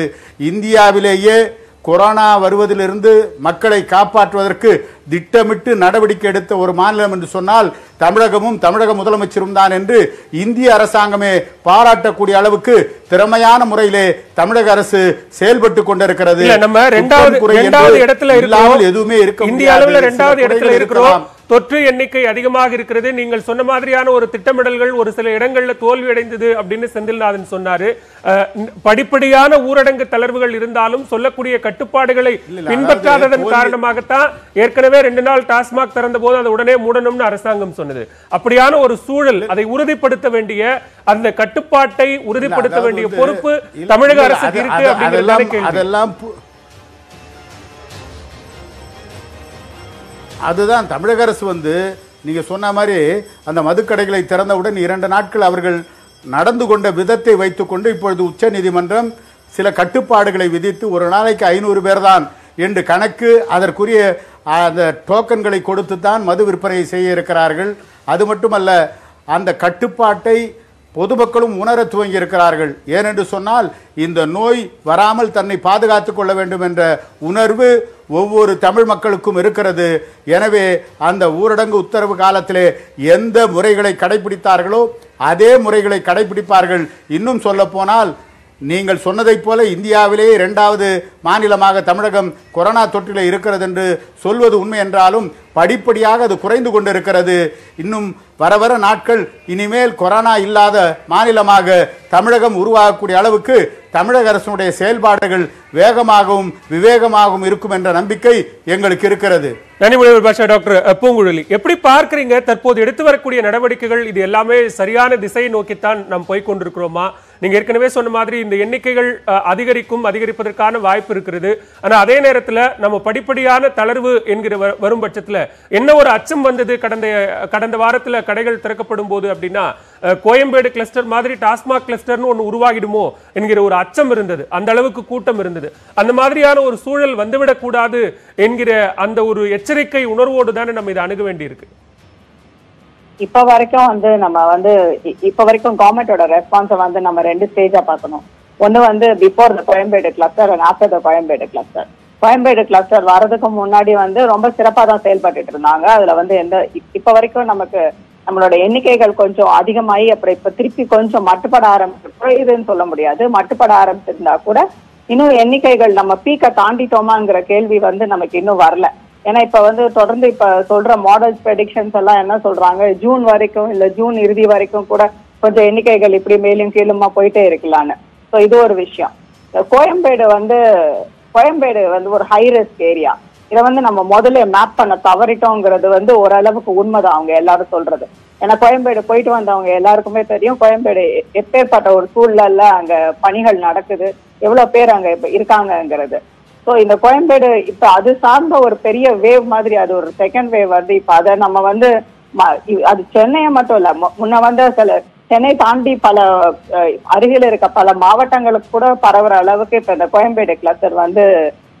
இந்தியாவிலேயே கொரோனா வருவதிலிருந்து மக்களை காப்பாற்றுவதற்கு திட்டமிட்டு நடவடிக்கை எடுத்த ஒரு மாநிலம் என்று சொன்னால் தமிழகமும் தமிழக முதலமைச்சரும் தான் என்று இந்திய அரசாங்கமே பாராட்டக்கூடிய அளவுக்கு திறமையான முறையிலே தமிழக அரசு செயல்பட்டு கொண்டிருக்கிறது நம்ம ரெண்டாவது குற்றம் குறை என்று ரெண்டாவது இடத்துல இல்லாமல் எதுவுமே இருக்க இந்திய. அளவுல சில ரெண்டாவது இடத்துல இருக்கிறோம். தொற்று எண்ணிக்கை அதிகமாக இருக்கிறது. நீங்கள் சொன்ன மாதிரியான ஒரு திட்டமிடல்கள் ஒரு சில இடங்கள்ல தோல்வி அடைந்தது அப்படின்னு செந்தில்நாதன் சொன்னாரு. படிப்படியான ஊரடங்கு தளர்வுகள் இருந்தாலும் சொல்லக்கூடிய கட்டுப்பாடுகளை பின்பற்றாததன் காரணமாகத்தான் ஏற்கனவே ரெண்டு நாள் டாஸ்மாக் திறந்த போது அதை உடனே மூடணும்னு அரசாங்கம் சொன்னது. அப்படியான ஒரு சூழல் அதை உறுதிப்படுத்த வேண்டிய அந்த கட்டுப்பாட்டை உறுதிப்படுத்த வேண்டிய பொறுப்பு தமிழக அரசுக்கு இருக்கு அதெல்லாம் அதுதான் தமிழக அரசு வந்து நீங்கள் சொன்ன மாதிரி அந்த மதுக்கடைகளை திறந்தவுடன் இரண்டு நாட்கள் அவர்கள் நடந்து கொண்ட விதத்தை வைத்துக்கொண்டு இப்பொழுது உச்சநீதிமன்றம் சில கட்டுப்பாடுகளை விதித்து ஒரு நாளைக்கு ஐநூறு பேர் தான் என்று கணக்கு அதற்குரிய அந்த டோக்கன்களை கொடுத்து தான் மது விற்பனை செய்ய இருக்கிறார்கள். அது மட்டுமல்ல அந்த கட்டுப்பாட்டை பொதுமக்களும் உணர துவங்கி இருக்கிறார்கள். ஏனென்று சொன்னால் இந்த நோய் வராமல் தன்னை பாதுகாத்து கொள்ள வேண்டும் என்ற உணர்வு ஒவ்வொரு தமிழ் மக்களுக்கும் இருக்கிறது. எனவே அந்த ஊரடங்கு உத்தரவு காலத்திலே எந்த முறைகளை கடைபிடித்தார்களோ அதே முறைகளை கடைபிடிப்பார்கள். இன்னும் சொல்ல போனால் நீங்கள் சொன்னதைப் போல இந்தியாவிலேயே இரண்டாவது மாநிலமாக தமிழகம் கொரோனா தொற்றில் இருக்கிறது என்று சொல்வது உண்மை என்றாலும் படிப்படியாக அது குறைந்து கொண்டிருக்கிறது. இன்னும் வர வர நாட்கள் இனிமேல் கொரோனா இல்லாத மாநிலமாக தமிழகம் உருவாகக்கூடிய அளவுக்கு தமிழக அரசனுடைய செயல்பாடுகள் வேகமாகவும் விவேகமாகவும் இருக்கும் என்ற நம்பிக்கை எங்களுக்கு இருக்கிறது. நனிமுனைவர் பாஷா டாக்டர் பூங்குழலி. எப்படி பார்க்கறீங்க? தற்போது எடுத்து வரக்கூடிய நடவடிக்கைகள் இது எல்லாமே சரியான திசையை நோக்கித்தான் நாம் போய்கொண்டிருக்கிறோமா நீங்கள் நீங்க ஏற்கனவே சொன்ன மாதிரி இந்த எண்ணிக்கைகள் அதிகரிக்கும் அதிகரிப்பதற்கான வாய்ப்பு இருக்கிறது. ஆனா அதே நேரத்துல நம்ம படிப்படியான தளர்வு என்கிற வ- வரும் பட்சத்துல என்ன ஒரு அச்சம் வந்தது கடந்த கடந்த வாரத்துல கடைகள் திறக்கப்படும் போது அப்படின்னா கோயம்பேடு கிளஸ்டர் மாதிரி டாஸ்மாக் கிளஸ்டர்னு ஒன்று உருவாகிடுமோ என்கிற ஒரு அச்சம் இருந்தது. அந்த அளவுக்கு கூட்டம் இருந்தது. அந்த மாதிரியான ஒரு சூழல் வந்துவிடக்கூடாது என்கிற அந்த ஒரு எச்சரிக்கை உணர்வோடு தானே நம்ம இதை அணுக வேண்டியிருக்கு. இப்ப வரைக்கும் வந்து நம்ம வந்து இ- இப்ப வரைக்கும் கவர்மெண்டோட ரெஸ்பான்ஸை வந்து நம்ம ரெண்டு ஸ்டேஜா பார்க்கணும். ஒண்ணு வந்து before the Koyambedu cluster and after the Koyambedu cluster Koyambedu cluster வர்றதுக்கு முன்னாடி வந்து ரொம்ப சிறப்பா தான் செயல்பட்டுட்டு இருந்தாங்க. அதுல வந்து எந்த இ- இப்ப வரைக்கும் நமக்கு நம்மளோட எண்ணிக்கைகள் கொஞ்சம் அதிகமாகி அப்புறம் இப்ப திருப்பி கொஞ்சம் மட்டுப்பட ஆரம்பிச்சு குறையுதுன்னு சொல்ல முடியாது. மட்டுப்பட ஆரம்பிச்சிருந்தா கூட இன்னும் எண்ணிக்கைகள் நம்ம பீக்கை தாண்டிட்டோமாங்கிற கேள்வி வந்து நமக்கு இன்னும் வரல. ஏன்னா இப்ப வந்து தொடர்ந்து இப்ப சொல்ற மாடல்ஸ் ப்ரெடிக்ஷன்ஸ் எல்லாம் என்ன சொல்றாங்க? ஜூன் வரைக்கும் இல்ல ஜூன் இறுதி வரைக்கும் கூட கொஞ்சம் எண்ணிக்கைகள் இப்படி மேலும் கீழுமா போயிட்டே இருக்கலான்னு. ஸோ இது ஒரு விஷயம். கோயம்பேடு வந்து கோயம்பேடு வந்து ஒரு ஹை ரிஸ்க் ஏரியா இதை வந்து நம்ம முதல்ல மேப் பண்ண தவறிட்டோங்கிறது வந்து ஓரளவுக்கு உண்மைதான் அவங்க எல்லாரும் சொல்றது. ஏன்னா கோயம்பேடு போயிட்டு வந்தவங்க எல்லாருக்குமே தெரியும். கோயம்பேடு எப்பேற்பட்ட ஒரு சூழல்ல அங்க பணிகள் நடக்குது. எவ்வளவு பேர் அங்க இருக்காங்கங்கிறது. ஸோ இந்த கோயம்பேடு இப்ப அது சார்ந்த ஒரு பெரிய வேவ் மாதிரி அது ஒரு செகண்ட் வேவ் வருது இப்ப அதை நம்ம வந்து ம- அது சென்னையை மட்டும் இல்ல முன்ன வந்து சில சென்னை தாண்டி பல அருகில் இருக்க பல மாவட்டங்களுக்கு கூட பரவுற அளவுக்கு இப்ப இந்த கோயம்பேடு கிளஸ்டர் வந்து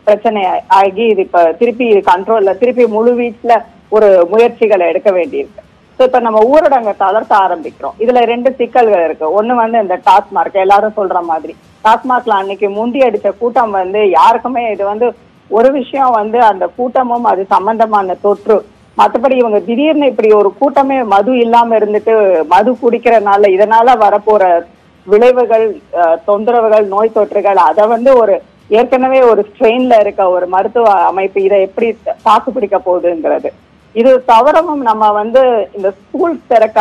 பிரச்சனை ஆகி இது இப்ப திருப்பி கண்ட்ரோல்ல திருப்பி முழு வீச்சுல ஒரு முயற்சிகளை எடுக்க வேண்டியிருக்கு. ஸோ இப்ப நம்ம ஊரடங்கை தளர்த்த ஆரம்பிக்கிறோம். இதுல ரெண்டு சிக்கல்கள் இருக்கு. ஒண்ணு வந்து இந்த டாஸ்மார்க். எல்லாரும் சொல்ற மாதிரி. டாஸ்மார்க்ல அன்னைக்கு முந்தி அடிச்ச கூட்டம் வந்து யாருக்குமே இது வந்து ஒரு விஷயம் வந்து அந்த கூட்டமும் அது சம்பந்தமான தொற்று. மத்தபடி இவங்க திடீர்னு இப்படி ஒரு கூட்டமே மது இல்லாம இருந்துட்டு மது குடிக்கிறனால இதனால வரப்போற விளைவுகள் தொந்தரவுகள் நோய் தொற்றுகள் அதை வந்து ஒரு ஏற்கனவே ஒரு ஸ்ட்ரெயின்ல இருக்க ஒரு மருத்துவ அமைப்பு இதை எப்படி தாக்கு பிடிக்க போகுதுங்கிறது. இது தவறவும் நம்ம வந்து இந்த ஸ்கூல் திறக்க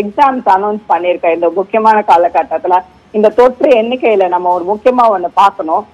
எக்ஸாம்ஸ் அனௌன்ஸ் பண்ணியிருக்க இந்த முக்கியமான காலகட்டத்துல இந்த தொற்று எண்ணிக்கையில நம்ம ஒரு முக்கியமா ஒண்ணு பார்க்கணும்.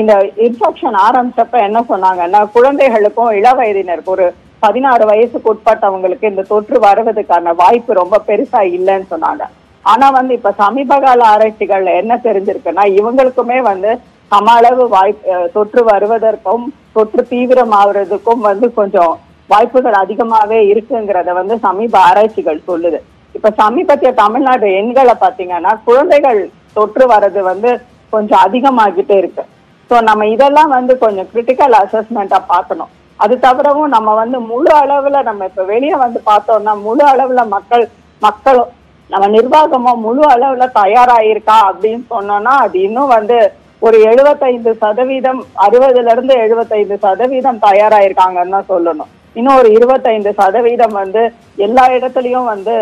இந்த இன்ஃபெக்ஷன் ஆரம்பிச்சப்ப என்ன சொன்னாங்கன்னா குழந்தைகளுக்கும் இள வயதினருக்கும் ஒரு பதினாறு வயசுக்கு உட்பட்டவங்களுக்கு இந்த தொற்று வருவதற்கான வாய்ப்பு ரொம்ப பெருசா இல்லைன்னு சொன்னாங்க. ஆனா வந்து இப்ப சமீப கால ஆராய்ச்சிகள்ல என்ன தெரிஞ்சிருக்குன்னா இவங்களுக்குமே வந்து சம அளவு வாய்ப்பு தொற்று வருவதற்கும் தொற்று தீவிரமாகிறதுக்கும் வந்து கொஞ்சம் வாய்ப்புகள் அதிகமாவே இருக்குங்கிறத வந்து சமீப ஆராய்ச்சிகள் சொல்லுது. இப்ப சமீபத்திய தமிழ்நாடு எண்களை பாத்தீங்கன்னா குழந்தைகள் தொற்று வர்றது வந்து கொஞ்சம் அதிகமாகிட்டே இருக்கு. ஸோ நம்ம இதெல்லாம் வந்து கொஞ்சம் கிரிட்டிக்கல் அசஸ்மெண்ட்டா பார்க்கணும். அது தவிரவும் நம்ம வந்து முழு அளவுல நம்ம இப்ப வெளியே வந்து பார்த்தோம்னா முழு அளவுல மக்கள் மக்களும் நம்ம நிர்வாகமும் முழு அளவுல தயாராயிருக்கா அப்படின்னு சொன்னோம்னா அது இன்னும் வந்து ஒரு எழுபத்தைந்து சதவீதம் அறுபதுல இருந்து எழுபத்தைந்து சதவீதம் தயாராயிருக்காங்கன்னு தான் சொல்லணும். இன்னும் ஒரு இருபத்தைந்து சதவீதம் வந்து எல்லா இடத்துலயும் வந்து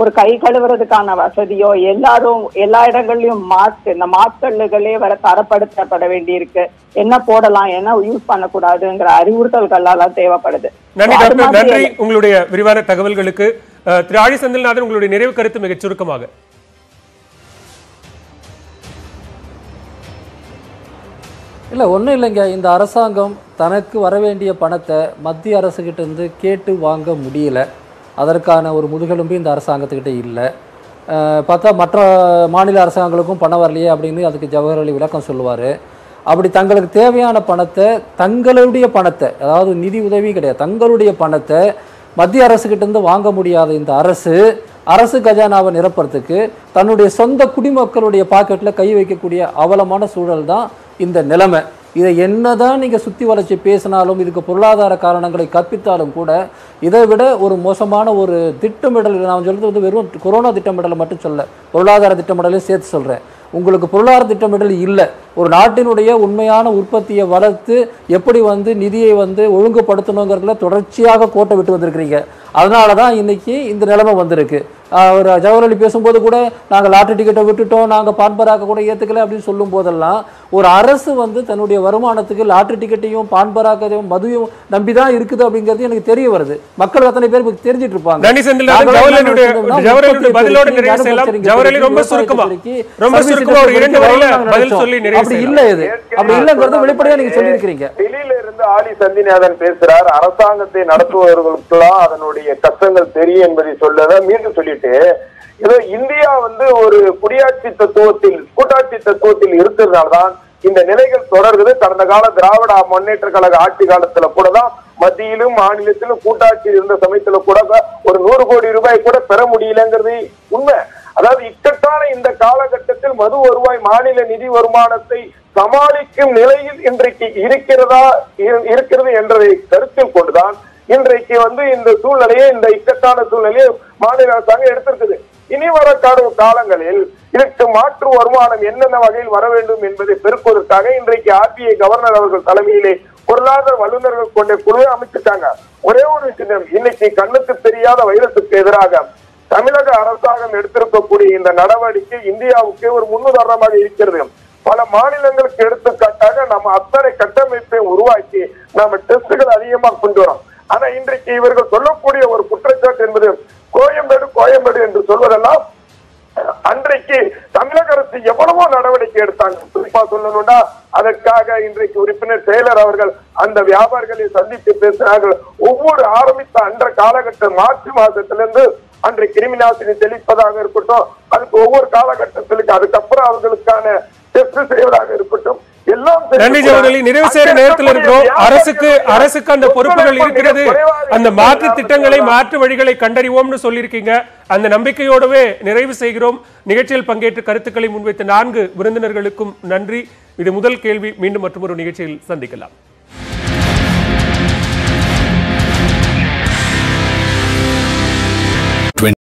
ஒரு கை கழுவுறதுக்கான வசதியோ எல்லாரும் எல்லா இடங்கள்லயும் மாஸ்க் இந்த மாஸ்கல்களே வர தரப்படுத்தப்பட வேண்டியிருக்கு. என்ன போடலாம் என்ன யூஸ் பண்ணக்கூடாதுங்கிற அறிவுறுத்தல்கள் எல்லாம் தேவைப்படுது. நன்றி டாக்டர். உங்களுடைய விரிவான தகவல்களுக்கு. திரு ஆழி செந்தில்நாதன் உங்களுடைய நிறைவு கருத்து மிகச் சுருக்கமாக. இல்லை ஒன்றும் இல்லைங்க. இந்த அரசாங்கம் தனக்கு வர வேண்டிய பணத்தை மத்திய அரசுக்கிட்டேருந்து கேட்டு வாங்க முடியல. அதற்கான ஒரு முதுகெலும்பு இந்த அரசாங்கத்துக்கிட்ட இல்லை. பார்த்தா மற்ற மாநில அரசாங்கங்களுக்கும் பணம் வரலையே அப்படின்னு அதுக்கு ஜவஹர் அலி விளக்கம் சொல்லுவார். அப்படி தங்களுக்கு தேவையான பணத்தை தங்களுடைய பணத்தை அதாவது நிதி உதவி கிடையாது தங்களுடைய பணத்தை மத்திய அரசுக்கிட்டேருந்து வாங்க முடியாத இந்த அரசு அரசு கஜானாவை நிரப்புறதுக்கு தன்னுடைய சொந்த குடிமக்களுடைய பாக்கெட்டில் கை வைக்கக்கூடிய அவலமான சூழல் தான் இந்த நிலைமை. இதை என்னதான் நீங்கள் சுற்றி வளர்ச்சி பேசினாலும் இதுக்கு பொருளாதார காரணங்களை கற்பித்தாலும் கூட இதை விட ஒரு மோசமான ஒரு திட்டமிடல் நான் சொல்கிறது வந்து வெறும் கொரோனா திட்டமிடலை மட்டும் சொல்ல பொருளாதார திட்டமிடலையும் சேர்த்து சொல்கிறேன் உங்களுக்கு பொருளாதார திட்டமிடல் இல்லை. ஒரு நாட்டினுடைய உண்மையான உற்பத்தியை வளர்த்து எப்படி வந்து நிதியை வந்து ஒழுங்குபடுத்தணுங்கிறதுல தொடர்ச்சியாக கோட்டை விட்டு வந்திருக்கிறீங்க. அதனால தான் இன்றைக்கி இந்த நிலைமை வந்திருக்கு. அவர் ஜவஹர்லி பேசும்போது கூட நாங்கள் லாட்டரி டிக்கெட்டை விட்டுட்டோம் நாங்கள் பான்பராக கூட ஏற்றுக்கல அப்படின்னு சொல்லும் போதெல்லாம் ஒரு அரசு வந்து தன்னுடைய வருமானத்துக்கு லாட்டரி டிக்கெட்டையும் பான்பராக்கையும் மதுவையும் நம்பி தான் இருக்குது அப்படிங்கிறது எனக்கு தெரிய வருது. மக்கள் அத்தனை பேர் தெரிஞ்சிட்டு இருப்பாங்க. வெளிப்படையா நீங்க சொல்லியிருக்கிறீங்க. டெல்லியில இருந்து ஆலி சந்திநாதன் பேசுறார். அரசாங்கத்தை நடத்துபவர்களுக்கெல்லாம் அதனுடைய கஷ்டங்கள் தெரியும் என்பதை சொல்லத மீண்டும் சொல்லிட்டு ஏதோ இந்தியா வந்து ஒரு குடியாட்சி தத்துவத்தில் கூட்டாட்சி தத்துவத்தில் இருக்கிறதுனால்தான் இந்த நிலைகள் தொடர்கிறது. கடந்த கால திராவிட முன்னேற்ற கழக ஆட்சி காலத்துல கூட தான் மத்தியிலும் மாநிலத்திலும் கூட்டாட்சி இருந்த சமயத்துல கூட ஒரு நூறு கோடி ரூபாய் கூட பெற முடியலங்கிறது உண்மை. அதாவது இக்கட்டான இந்த காலகட்டத்தில் மது வருவாய் மாநில நிதி வருமானத்தை சமாளிக்கும் நிலையில் இன்றைக்கு இருக்கிறதா இரு- இருக்கிறது என்றதை கருத்தில் கொண்டுதான் இன்றைக்கு வந்து இந்த சூழ்நிலையை இந்த இக்கட்டான சூழ்நிலையை மாநில அரசாங்கம் எடுத்திருக்குது. இனி வர காலங்களில் இதற்கு மாற்று வருமானம் என்னென்ன வகையில் வர வேண்டும் என்பதை பெருக்குவதற்காக இன்றைக்கு ஆர்பிஐ கவர்னர் அவர்கள் தலைமையிலே பொருளாதார வல்லுநர்கள் கொண்ட குழுவை அமைச்சிட்டாங்க ஒரே ஒரு விஷயம் இன்னைக்கு கண்ணுக்கு தெரியாத வைரஸுக்கு எதிராக தமிழக அரசாங்கம் எடுத்திருக்கக்கூடிய இந்த நடவடிக்கை இந்தியாவுக்கு ஒரு முன்னுதாரணமாக இருக்கிறது. பல மாநிலங்களுக்கு எடுத்துக்காட்டாக நம்ம அத்தனை கட்டமைப்பை உருவாக்கி நாம டெஸ்டுகள் அதிகமாக கொண்டு வரோம். ஆனா இன்றைக்கு இவர்கள் சொல்லக்கூடிய ஒரு குற்றச்சாட்டு என்பது கோயம்பேடு கோயம்பேடு என்று சொல்வதெல்லாம் அன்றைக்கு தமிழக அரசு எவ்வளவோ நடவடிக்கை எடுத்தாங்க. குறிப்பா சொல்லணும்னா அதற்காக இன்றைக்கு உறுப்பினர் செயலர் அவர்கள் அந்த வியாபாரிகளை சந்தித்து பேசினார்கள். ஒவ்வொரு ஆரம்பித்த அன்ற காலகட்ட மார்ச் மாதத்திலிருந்து அன்று கிருமி நாசினி தெளிப்பதாக இருக்கட்டும் அதுக்கு ஒவ்வொரு காலகட்டத்திற்கு அதுக்கப்புறம் அவர்களுக்கான டெஸ்ட் செய்வதாக இருக்கட்டும் நன்றி கூட ஜவஹர்லி நிறைவு செய்யற நேரத்தில் இருக்கிறோம். அரசுக்கு அரசுக்கு அந்த பொறுப்புகள் இருக்கிறது. அந்த. மாற்று திட்டங்களை மாற்று வழிகளை கண்டறிவோம்னு சொல்லியிருக்கீங்க. அந்த நம்பிக்கையோடவே நிறைவு செய்கிறோம். நிகழ்ச்சியில் பங்கேற்று கருத்துக்களை முன்வைத்த நான்கு விருந்தினர்களுக்கும் நன்றி. இது முதல் கேள்வி. மீண்டும் மற்றொரு நிகழ்ச்சியில் சந்திக்கலாம்.